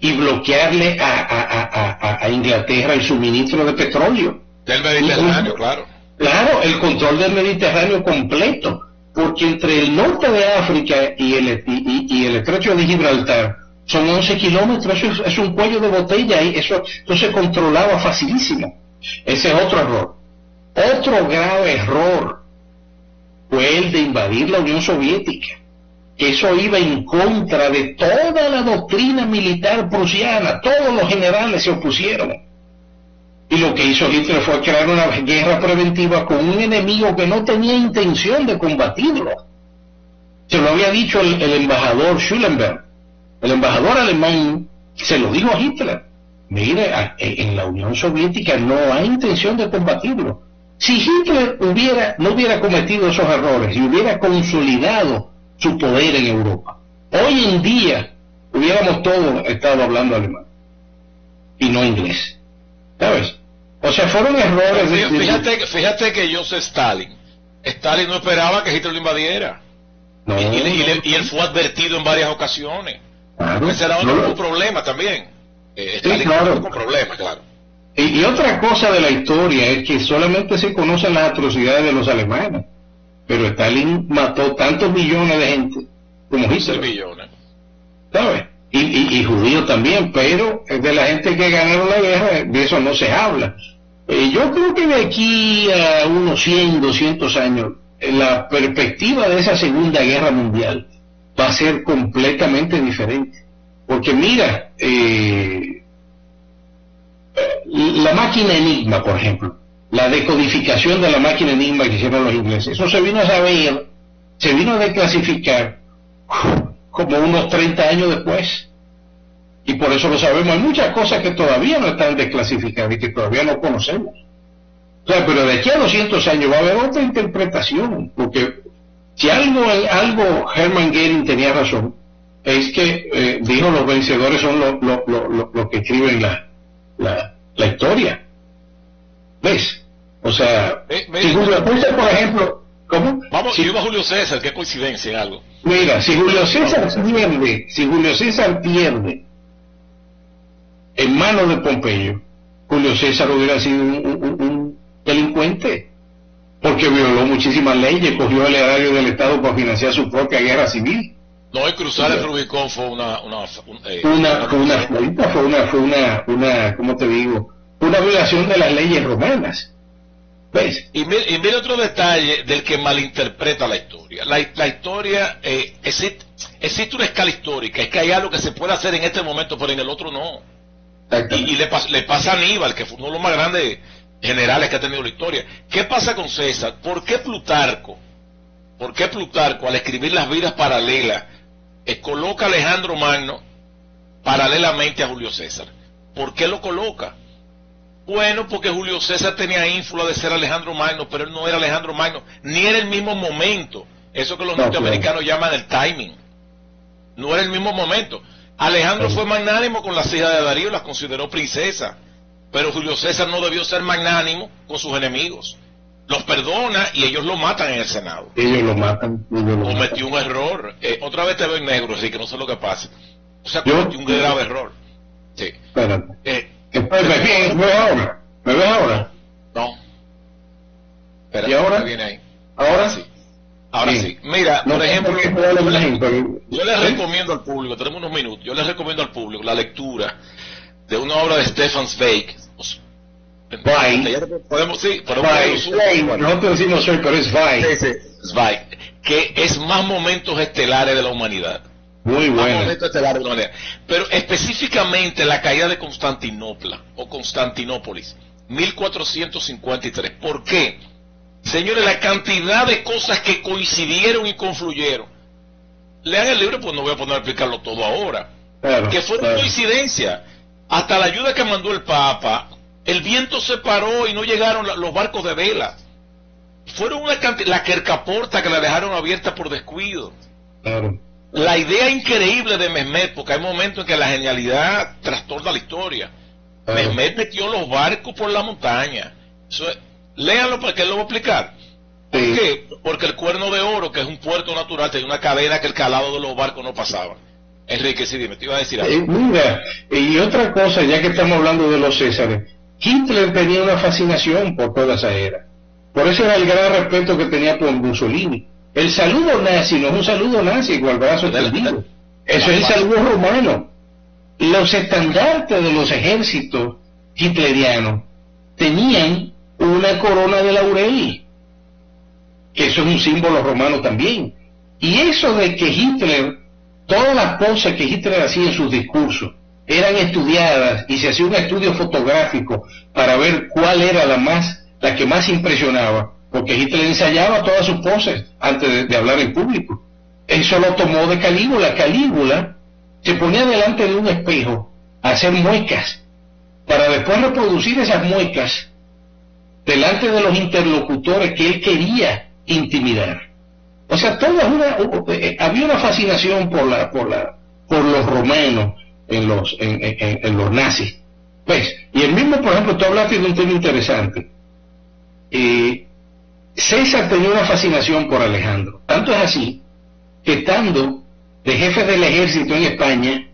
y bloquearle a, Inglaterra el suministro de petróleo. Del Mediterráneo, claro. Claro, el control del Mediterráneo completo, porque entre el norte de África y el, estrecho de Gibraltar son 11 kilómetros, eso es, un cuello de botella, y eso, se controlaba facilísimo. Ese es otro error. Otro grave error fue el de invadir la Unión Soviética. Que eso iba en contra de toda la doctrina militar prusiana. Todos los generales se opusieron. Y lo que hizo Hitler fue crear una guerra preventiva con un enemigo que no tenía intención de combatirlo. Se lo había dicho el, embajador Schulenberg. El embajador alemán se lo dijo a Hitler. Mire, en la Unión Soviética no hay intención de combatirlo. Si Hitler hubiera, no hubiera cometido esos errores y hubiera consolidado su poder en Europa, hoy en día hubiéramos todos estado hablando alemán y no inglés. ¿Sabes? O sea, fueron errores. Fíjate, fíjate que Joseph Stalin, Stalin no esperaba que Hitler lo invadiera. y, él fue advertido en varias ocasiones. Ese era otro problema también. Eh, claro. Con problemas, claro. Y, otra cosa de la historia es que solamente se conocen las atrocidades de los alemanes. Pero Stalin mató tantos millones de gente como Hitler. millones. ¿Sabes? Y, judíos también, pero de la gente que ganaron la guerra, de eso no se habla. Yo creo que de aquí a unos 100, 200 años, la perspectiva de esa Segunda Guerra Mundial va a ser completamente diferente. Porque mira, eh, la máquina Enigma, por ejemplo, la decodificación de la máquina Enigma que hicieron los ingleses, eso se vino a saber, se vino a declasificar como unos 30 años después. Y por eso lo sabemos. Hay muchas cosas que todavía no están desclasificadas y que todavía no conocemos. O sea, pero de aquí a 200 años va a haber otra interpretación, porque si algo, algo Hermann Goering tenía razón, es que, eh, dijo, los vencedores son los lo, que escriben la, la, la, historia. ¿Ves? O sea, si Julio por ejemplo, ¿cómo? Vamos, si, iba Julio César, qué coincidencia algo. Mira, si Julio César pierde, si Julio César pierde en manos de Pompeyo, Julio César hubiera sido un, delincuente, porque violó muchísimas leyes, cogió el erario del Estado para financiar su propia guerra civil. No, y cruzar el Rubicón fue una... Una, eh, una, fue una, fue una, fue una, una, ¿cómo te digo? Una violación de las leyes romanas. Y mire, otro detalle del que malinterpreta la historia. La, historia, eh, existe, una escala histórica, es que hay algo que se puede hacer en este momento, pero en el otro no. Y, le, le, pasa a Aníbal, que fue uno de los más grandes generales que ha tenido la historia. ¿Qué pasa con César? ¿Por qué Plutarco? ¿Por qué Plutarco, al escribir las vidas paralelas, eh, coloca a Alejandro Magno paralelamente a Julio César? ¿Por qué lo coloca? Bueno, porque Julio César tenía ínfula de ser Alejandro Magno, pero él no era Alejandro Magno, ni era el mismo momento. Eso que los norteamericanos llaman el timing. No era el mismo momento. Alejandro fue magnánimo con las hijas de Darío, las consideró princesa, pero Julio César no debió ser magnánimo con sus enemigos. Los perdona y ellos lo matan en el Senado. Ellos lo matan. cometió un error. Eh, otra vez te veo en negro, así que no sé lo que pasa. O sea, cometió un grave error. Sí. Espérate. Después me bien, me ves ahora. ¿Me ves ahora? No. ¿Y ahora? ¿Ahora? sí. Ahora sí. Mira, por ejemplo, yo les, recomiendo al público, tenemos unos minutos, yo les recomiendo al público la lectura de una obra de Stefan Zweig. Podemos, sí, podemos Zweig. Nosotros decimos soy, pero es Zweig. Sí, Zweig. Que es más momentos estelares de la humanidad. Muy bueno. de humanidad. Pero específicamente la caída de Constantinopla o Constantinópolis, 1453. ¿Por qué? Señores, la cantidad de cosas que coincidieron y confluyeron. Lean el libro, pues no voy a poner a explicarlo todo ahora. Claro, que fueron claro. coincidencia. Hasta la ayuda que mandó el Papa, el viento se paró y no llegaron los barcos de vela. Fueron una cantidad, la quercaporta que la dejaron abierta por descuido. Claro. La idea increíble de Mehmet, porque hay momentos en que la genialidad trastorna la historia. Claro. Mehmet metió los barcos por la montaña. Eso es- léanlo porque él lo va a explicar. ¿Por Sí. qué? Porque el cuerno de oro, que es un puerto natural, tenía una cadena que el calado de los barcos no pasaba. Enrique, sí, dime, te iba a decir algo. Eh, mira, y otra cosa, ya que estamos hablando de los Césares, Hitler tenía una fascinación por toda esa era. Por eso era el gran respeto que tenía por Mussolini. El saludo nazi no es un saludo nazi con el brazo extendido. Eso es el saludo romano. Los estandartes de los ejércitos hitlerianos tenían una corona de laurel, que eso es un símbolo romano también. Y eso de que Hitler, todas las poses que Hitler hacía en sus discursos, eran estudiadas y se hacía un estudio fotográfico para ver cuál era la más, la que más impresionaba, porque Hitler ensayaba todas sus poses antes de, hablar en público. Eso lo tomó de Calígula. Calígula se ponía delante de un espejo a hacer muecas para después reproducir esas muecas delante de los interlocutores que él quería intimidar. O sea, toda una, eh, había una fascinación por la, por la, por los romanos en los, en los nazis. ¿Ves? Y el mismo, por ejemplo, tú hablaste de un tema interesante. Eh, César tenía una fascinación por Alejandro. Tanto es así que estando de jefe del ejército en España,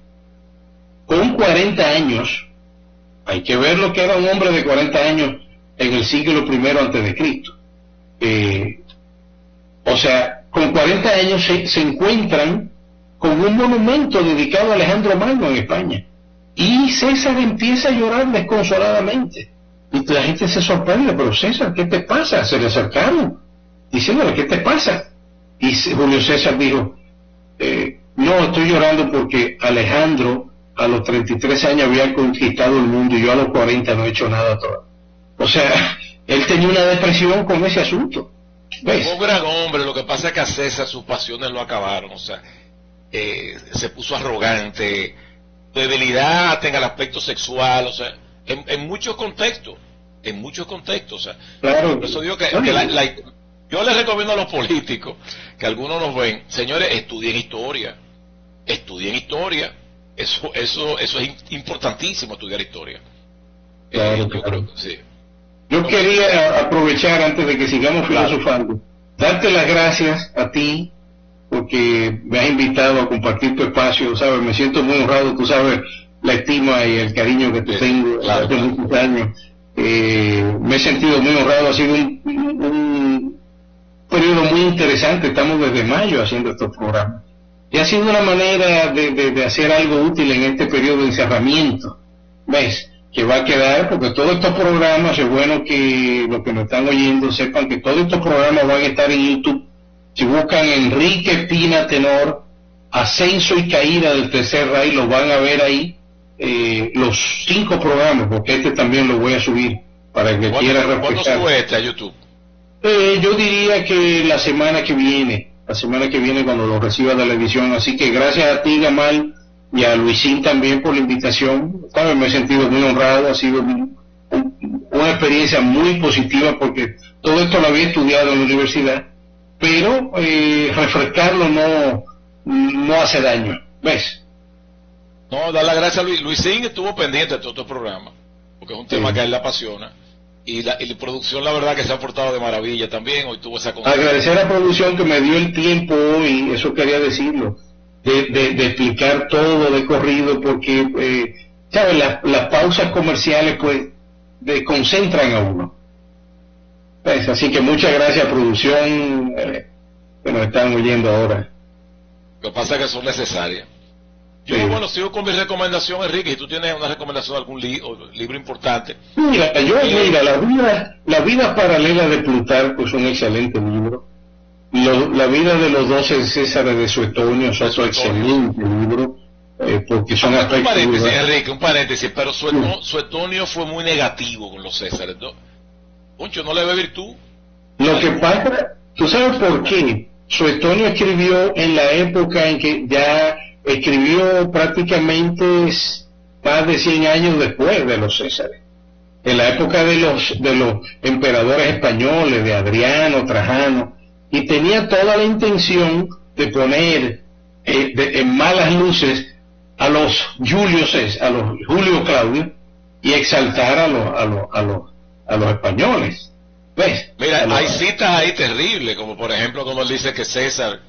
con 40 años, hay que ver lo que era un hombre de 40 años en el siglo I antes de Cristo. Eh, o sea, con 40 años se, se encuentran con un monumento dedicado a Alejandro Magno en España. Y César empieza a llorar desconsoladamente. Y la gente se sorprende, pero César, ¿qué te pasa? Se le acercaron diciéndole, ¿qué te pasa? Y Julio César dijo, eh, no, estoy llorando porque Alejandro a los 33 años había conquistado el mundo y yo a los 40 no he hecho nada todavía. O sea, él tenía una depresión con ese asunto. ¿Ves? Un gran hombre, lo que pasa es que a César sus pasiones lo acabaron, o sea, eh, se puso arrogante, debilidad en el aspecto sexual, o sea, en, en muchos contextos, en muchos contextos, o sea, Claro. por eso digo que, que la- la- yo les recomiendo a los políticos, que algunos nos ven, señores, estudien historia, estudien historia, eso, eso, eso es importantísimo estudiar historia. Eh, Claro, yo claro. creo que sí. Yo quería aprovechar antes de que sigamos filosofando, darte las gracias a ti porque me has invitado a compartir tu espacio, ¿sabes? Me siento muy honrado, tú sabes la estima y el cariño que te tengo claro, hace claro. muchos años. Eh, me he sentido muy honrado, ha sido un, un periodo muy interesante, estamos desde mayo haciendo estos programas. Y ha sido una manera de, de- de hacer algo útil en este periodo de encerramiento. ¿Ves? Que va a quedar, porque todos estos programas, es bueno que los que me están oyendo sepan que todos estos programas van a estar en YouTube. Si buscan Enrique Pina Tenor, Ascenso y Caída del Tercer Rey, lo van a ver ahí, eh, los cinco programas, porque este también lo voy a subir para el que quiera ¿Cuándo, ¿cuándo refrescar. sube este a YouTube? Eh, yo diría que la semana que viene, la semana que viene cuando lo reciba de la edición. Así que gracias a ti, Gamal, y a Luisín también por la invitación. ¿Sabes? Me he sentido muy honrado, ha sido un- un- una experiencia muy positiva porque todo esto lo había estudiado en la universidad, pero eh, refrescarlo no, no hace daño. ¿Ves? No, dar las gracias a Luis. Luisín estuvo pendiente de todo este programa, porque es un tema Sí. que a él le apasiona. Y la, y la producción, la verdad, que se ha portado de maravilla también. Hoy tuvo esa conversación. Agradecer a la producción que me dio el tiempo hoy, eso quería decirlo, de, de- de explicar todo de corrido, porque, eh, ¿sabes? Las, las pausas comerciales, pues, desconcentran a uno. ¿Ves? Así que muchas gracias, producción, eh, que nos están oyendo ahora. Lo que pasa es que son necesarias. Yo, Sí. bueno, sigo con mi recomendación, Enrique, y tú tienes una recomendación de algún li- libro importante. Mira, yo, mira, la vida, la vida paralela de Plutarco es un excelente libro. Lo- la vida de los doce Césares de Suetonio es otro Suetonio. excelente libro, eh, porque son Un aspectos... paréntesis, Enrique, un paréntesis, pero Sueto- Suetonio fue muy negativo con los Césares. ¿no? Concho, ¿no le ve virtud? Lo que pasa, ¿tú sabes por qué? Suetonio escribió en la época en que ya escribió prácticamente más de 100 años después de los Césares. En la época de los, de los emperadores españoles, de Adriano, Trajano, y tenía toda la intención de poner eh, de- en malas luces a los Julio Cés- a los Julio Claudio y exaltar a los, a los, a los, a los españoles. ¿Ves? Mira, los- hay citas ahí terribles, como por ejemplo cuando él dice que César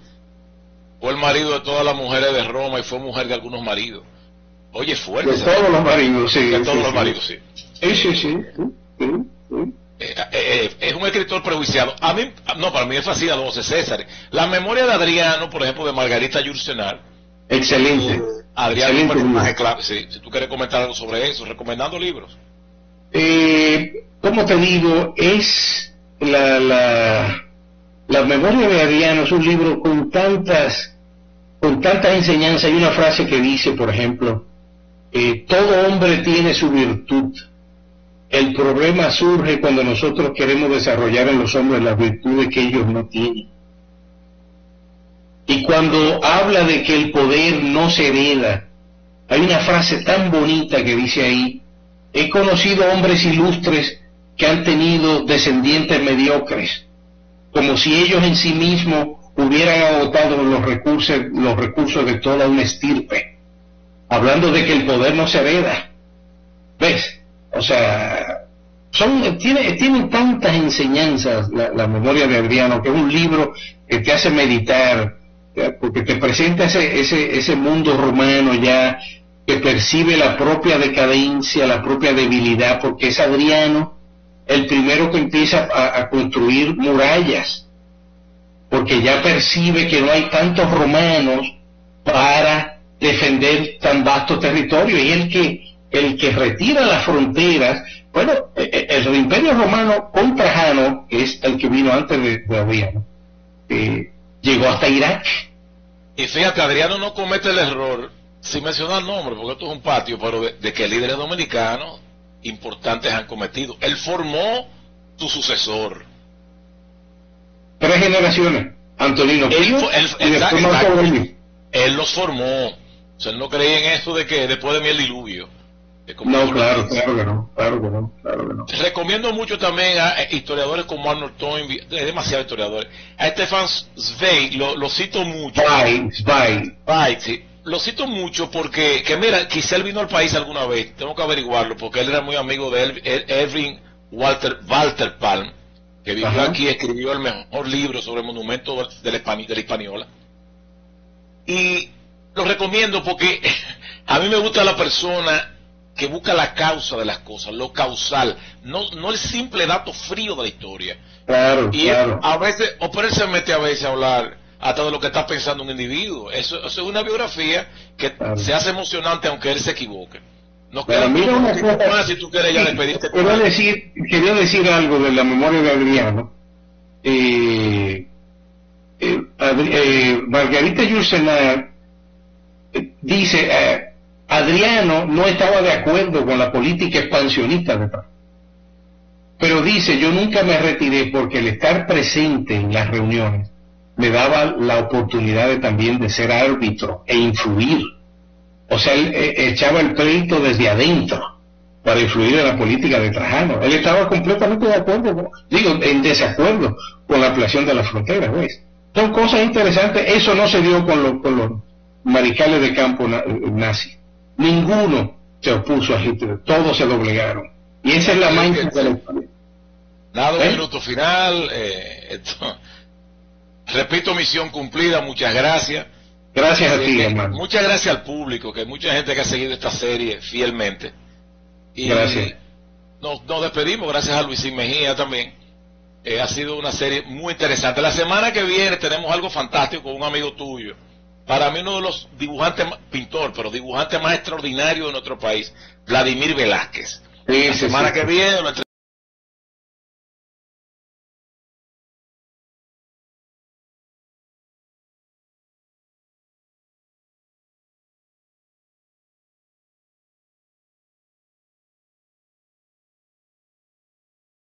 fue el marido de todas las mujeres de Roma y fue mujer de algunos maridos. Oye, fuerte. De todos los maridos, sí. de sí, todos los sí. maridos, sí. Sí, sí. Eh, eh, eh, es un escritor prejuiciado. A mí, no, para mí es fácil a 12 César. La memoria de Adriano, por ejemplo, de Margarita Yurcenar. Excelente. Adriano Excelente clave. Sí, si tú quieres comentar algo sobre eso, recomendando libros. Eh, como te digo, es la, la, la memoria de Adriano, es un libro con tantas, con tantas enseñanzas. Hay una frase que dice, por ejemplo, eh, todo hombre tiene su virtud. El problema surge cuando nosotros queremos desarrollar en los hombres las virtudes que ellos no tienen. Y cuando habla de que el poder no se hereda, hay una frase tan bonita que dice ahí, he conocido hombres ilustres que han tenido descendientes mediocres, como si ellos en sí mismos hubieran agotado los recursos, los recursos de toda una estirpe, hablando de que el poder no se hereda. ¿Ves? O sea, son, tiene, tienen tantas enseñanzas la, memoria de Adriano, que es un libro que te hace meditar, porque te presenta ese, ese, ese mundo romano ya que percibe la propia decadencia, la propia debilidad, porque es Adriano el primero que empieza a construir murallas, porque ya percibe que no hay tantos romanos para defender tan vasto territorio, y el que, el que retira las fronteras, bueno, eh, eh, el imperio romano con Trajano, que es el que vino antes de, de Adriano, eh, llegó hasta Irak. Y fíjate, Adriano no comete el error, sin mencionar nombres, porque esto es un patio, pero de, de que líderes dominicanos importantes han cometido. Él formó su sucesor. Tres generaciones, Antonino Él Pío él- y Marco exacto. Aurelio. Él los formó. O sea, él no creía en eso de que después de mí el diluvio. No, claro, claro que no, claro que no, claro que no. Recomiendo mucho también a eh, historiadores como Arnold Toynbee, hay demasiados historiadores. A Stefan Zweig lo, lo cito mucho. Spy. Ay, sí. Lo cito mucho porque, que mira, quizá él vino al país alguna vez, tengo que averiguarlo, porque él era muy amigo de Er- Erwin Walter, Walter Palm, que vivió Ajá. aquí y escribió el mejor libro sobre el monumento de la, de la Hispaniola. Y lo recomiendo porque a mí me gusta la persona que busca la causa de las cosas, lo causal, no, no el simple dato frío de la historia. Claro, Y claro. a veces, o pero él se mete a veces a hablar hasta de lo que está pensando un individuo. Eso, eso es una biografía que Claro. se hace emocionante aunque él se equivoque. Nos Pero queda mira un una poquito cosa- más si tú quieres ya Sí, despedirte. Quería decir, quería decir algo de la memoria de Adriano. Eh, eh, eh, Margarita Yourcenar eh, dice, Adriano no estaba de acuerdo con la política expansionista de Trump. Pero dice, yo nunca me retiré porque el estar presente en las reuniones me daba la oportunidad de también de ser árbitro e influir. O sea, él eh, echaba el pleito desde adentro para influir en la política de Trajano. Él estaba completamente de acuerdo, digo, en desacuerdo con la ampliación de las fronteras, ¿ves? Son cosas interesantes. Eso no se dio con, los- con los maricales de campo na- nazis. Ninguno se opuso a Hitler. Todos se doblegaron. Y esa es la mancha de la historia. Nada, un ¿Eh? minuto final. eh, esto- Repito, misión cumplida. Muchas gracias. Gracias a ti, hermano. Muchas gracias al público, que hay mucha gente que ha seguido esta serie fielmente. Y Gracias. Nos, nos despedimos, gracias a Luisín Mejía también. Eh, ha sido una serie muy interesante. La semana que viene tenemos algo fantástico con un amigo tuyo, para mí uno de los dibujantes, pintor, pero dibujante más extraordinario de nuestro país, Vladimir Velázquez. Sí, La semana sí. que viene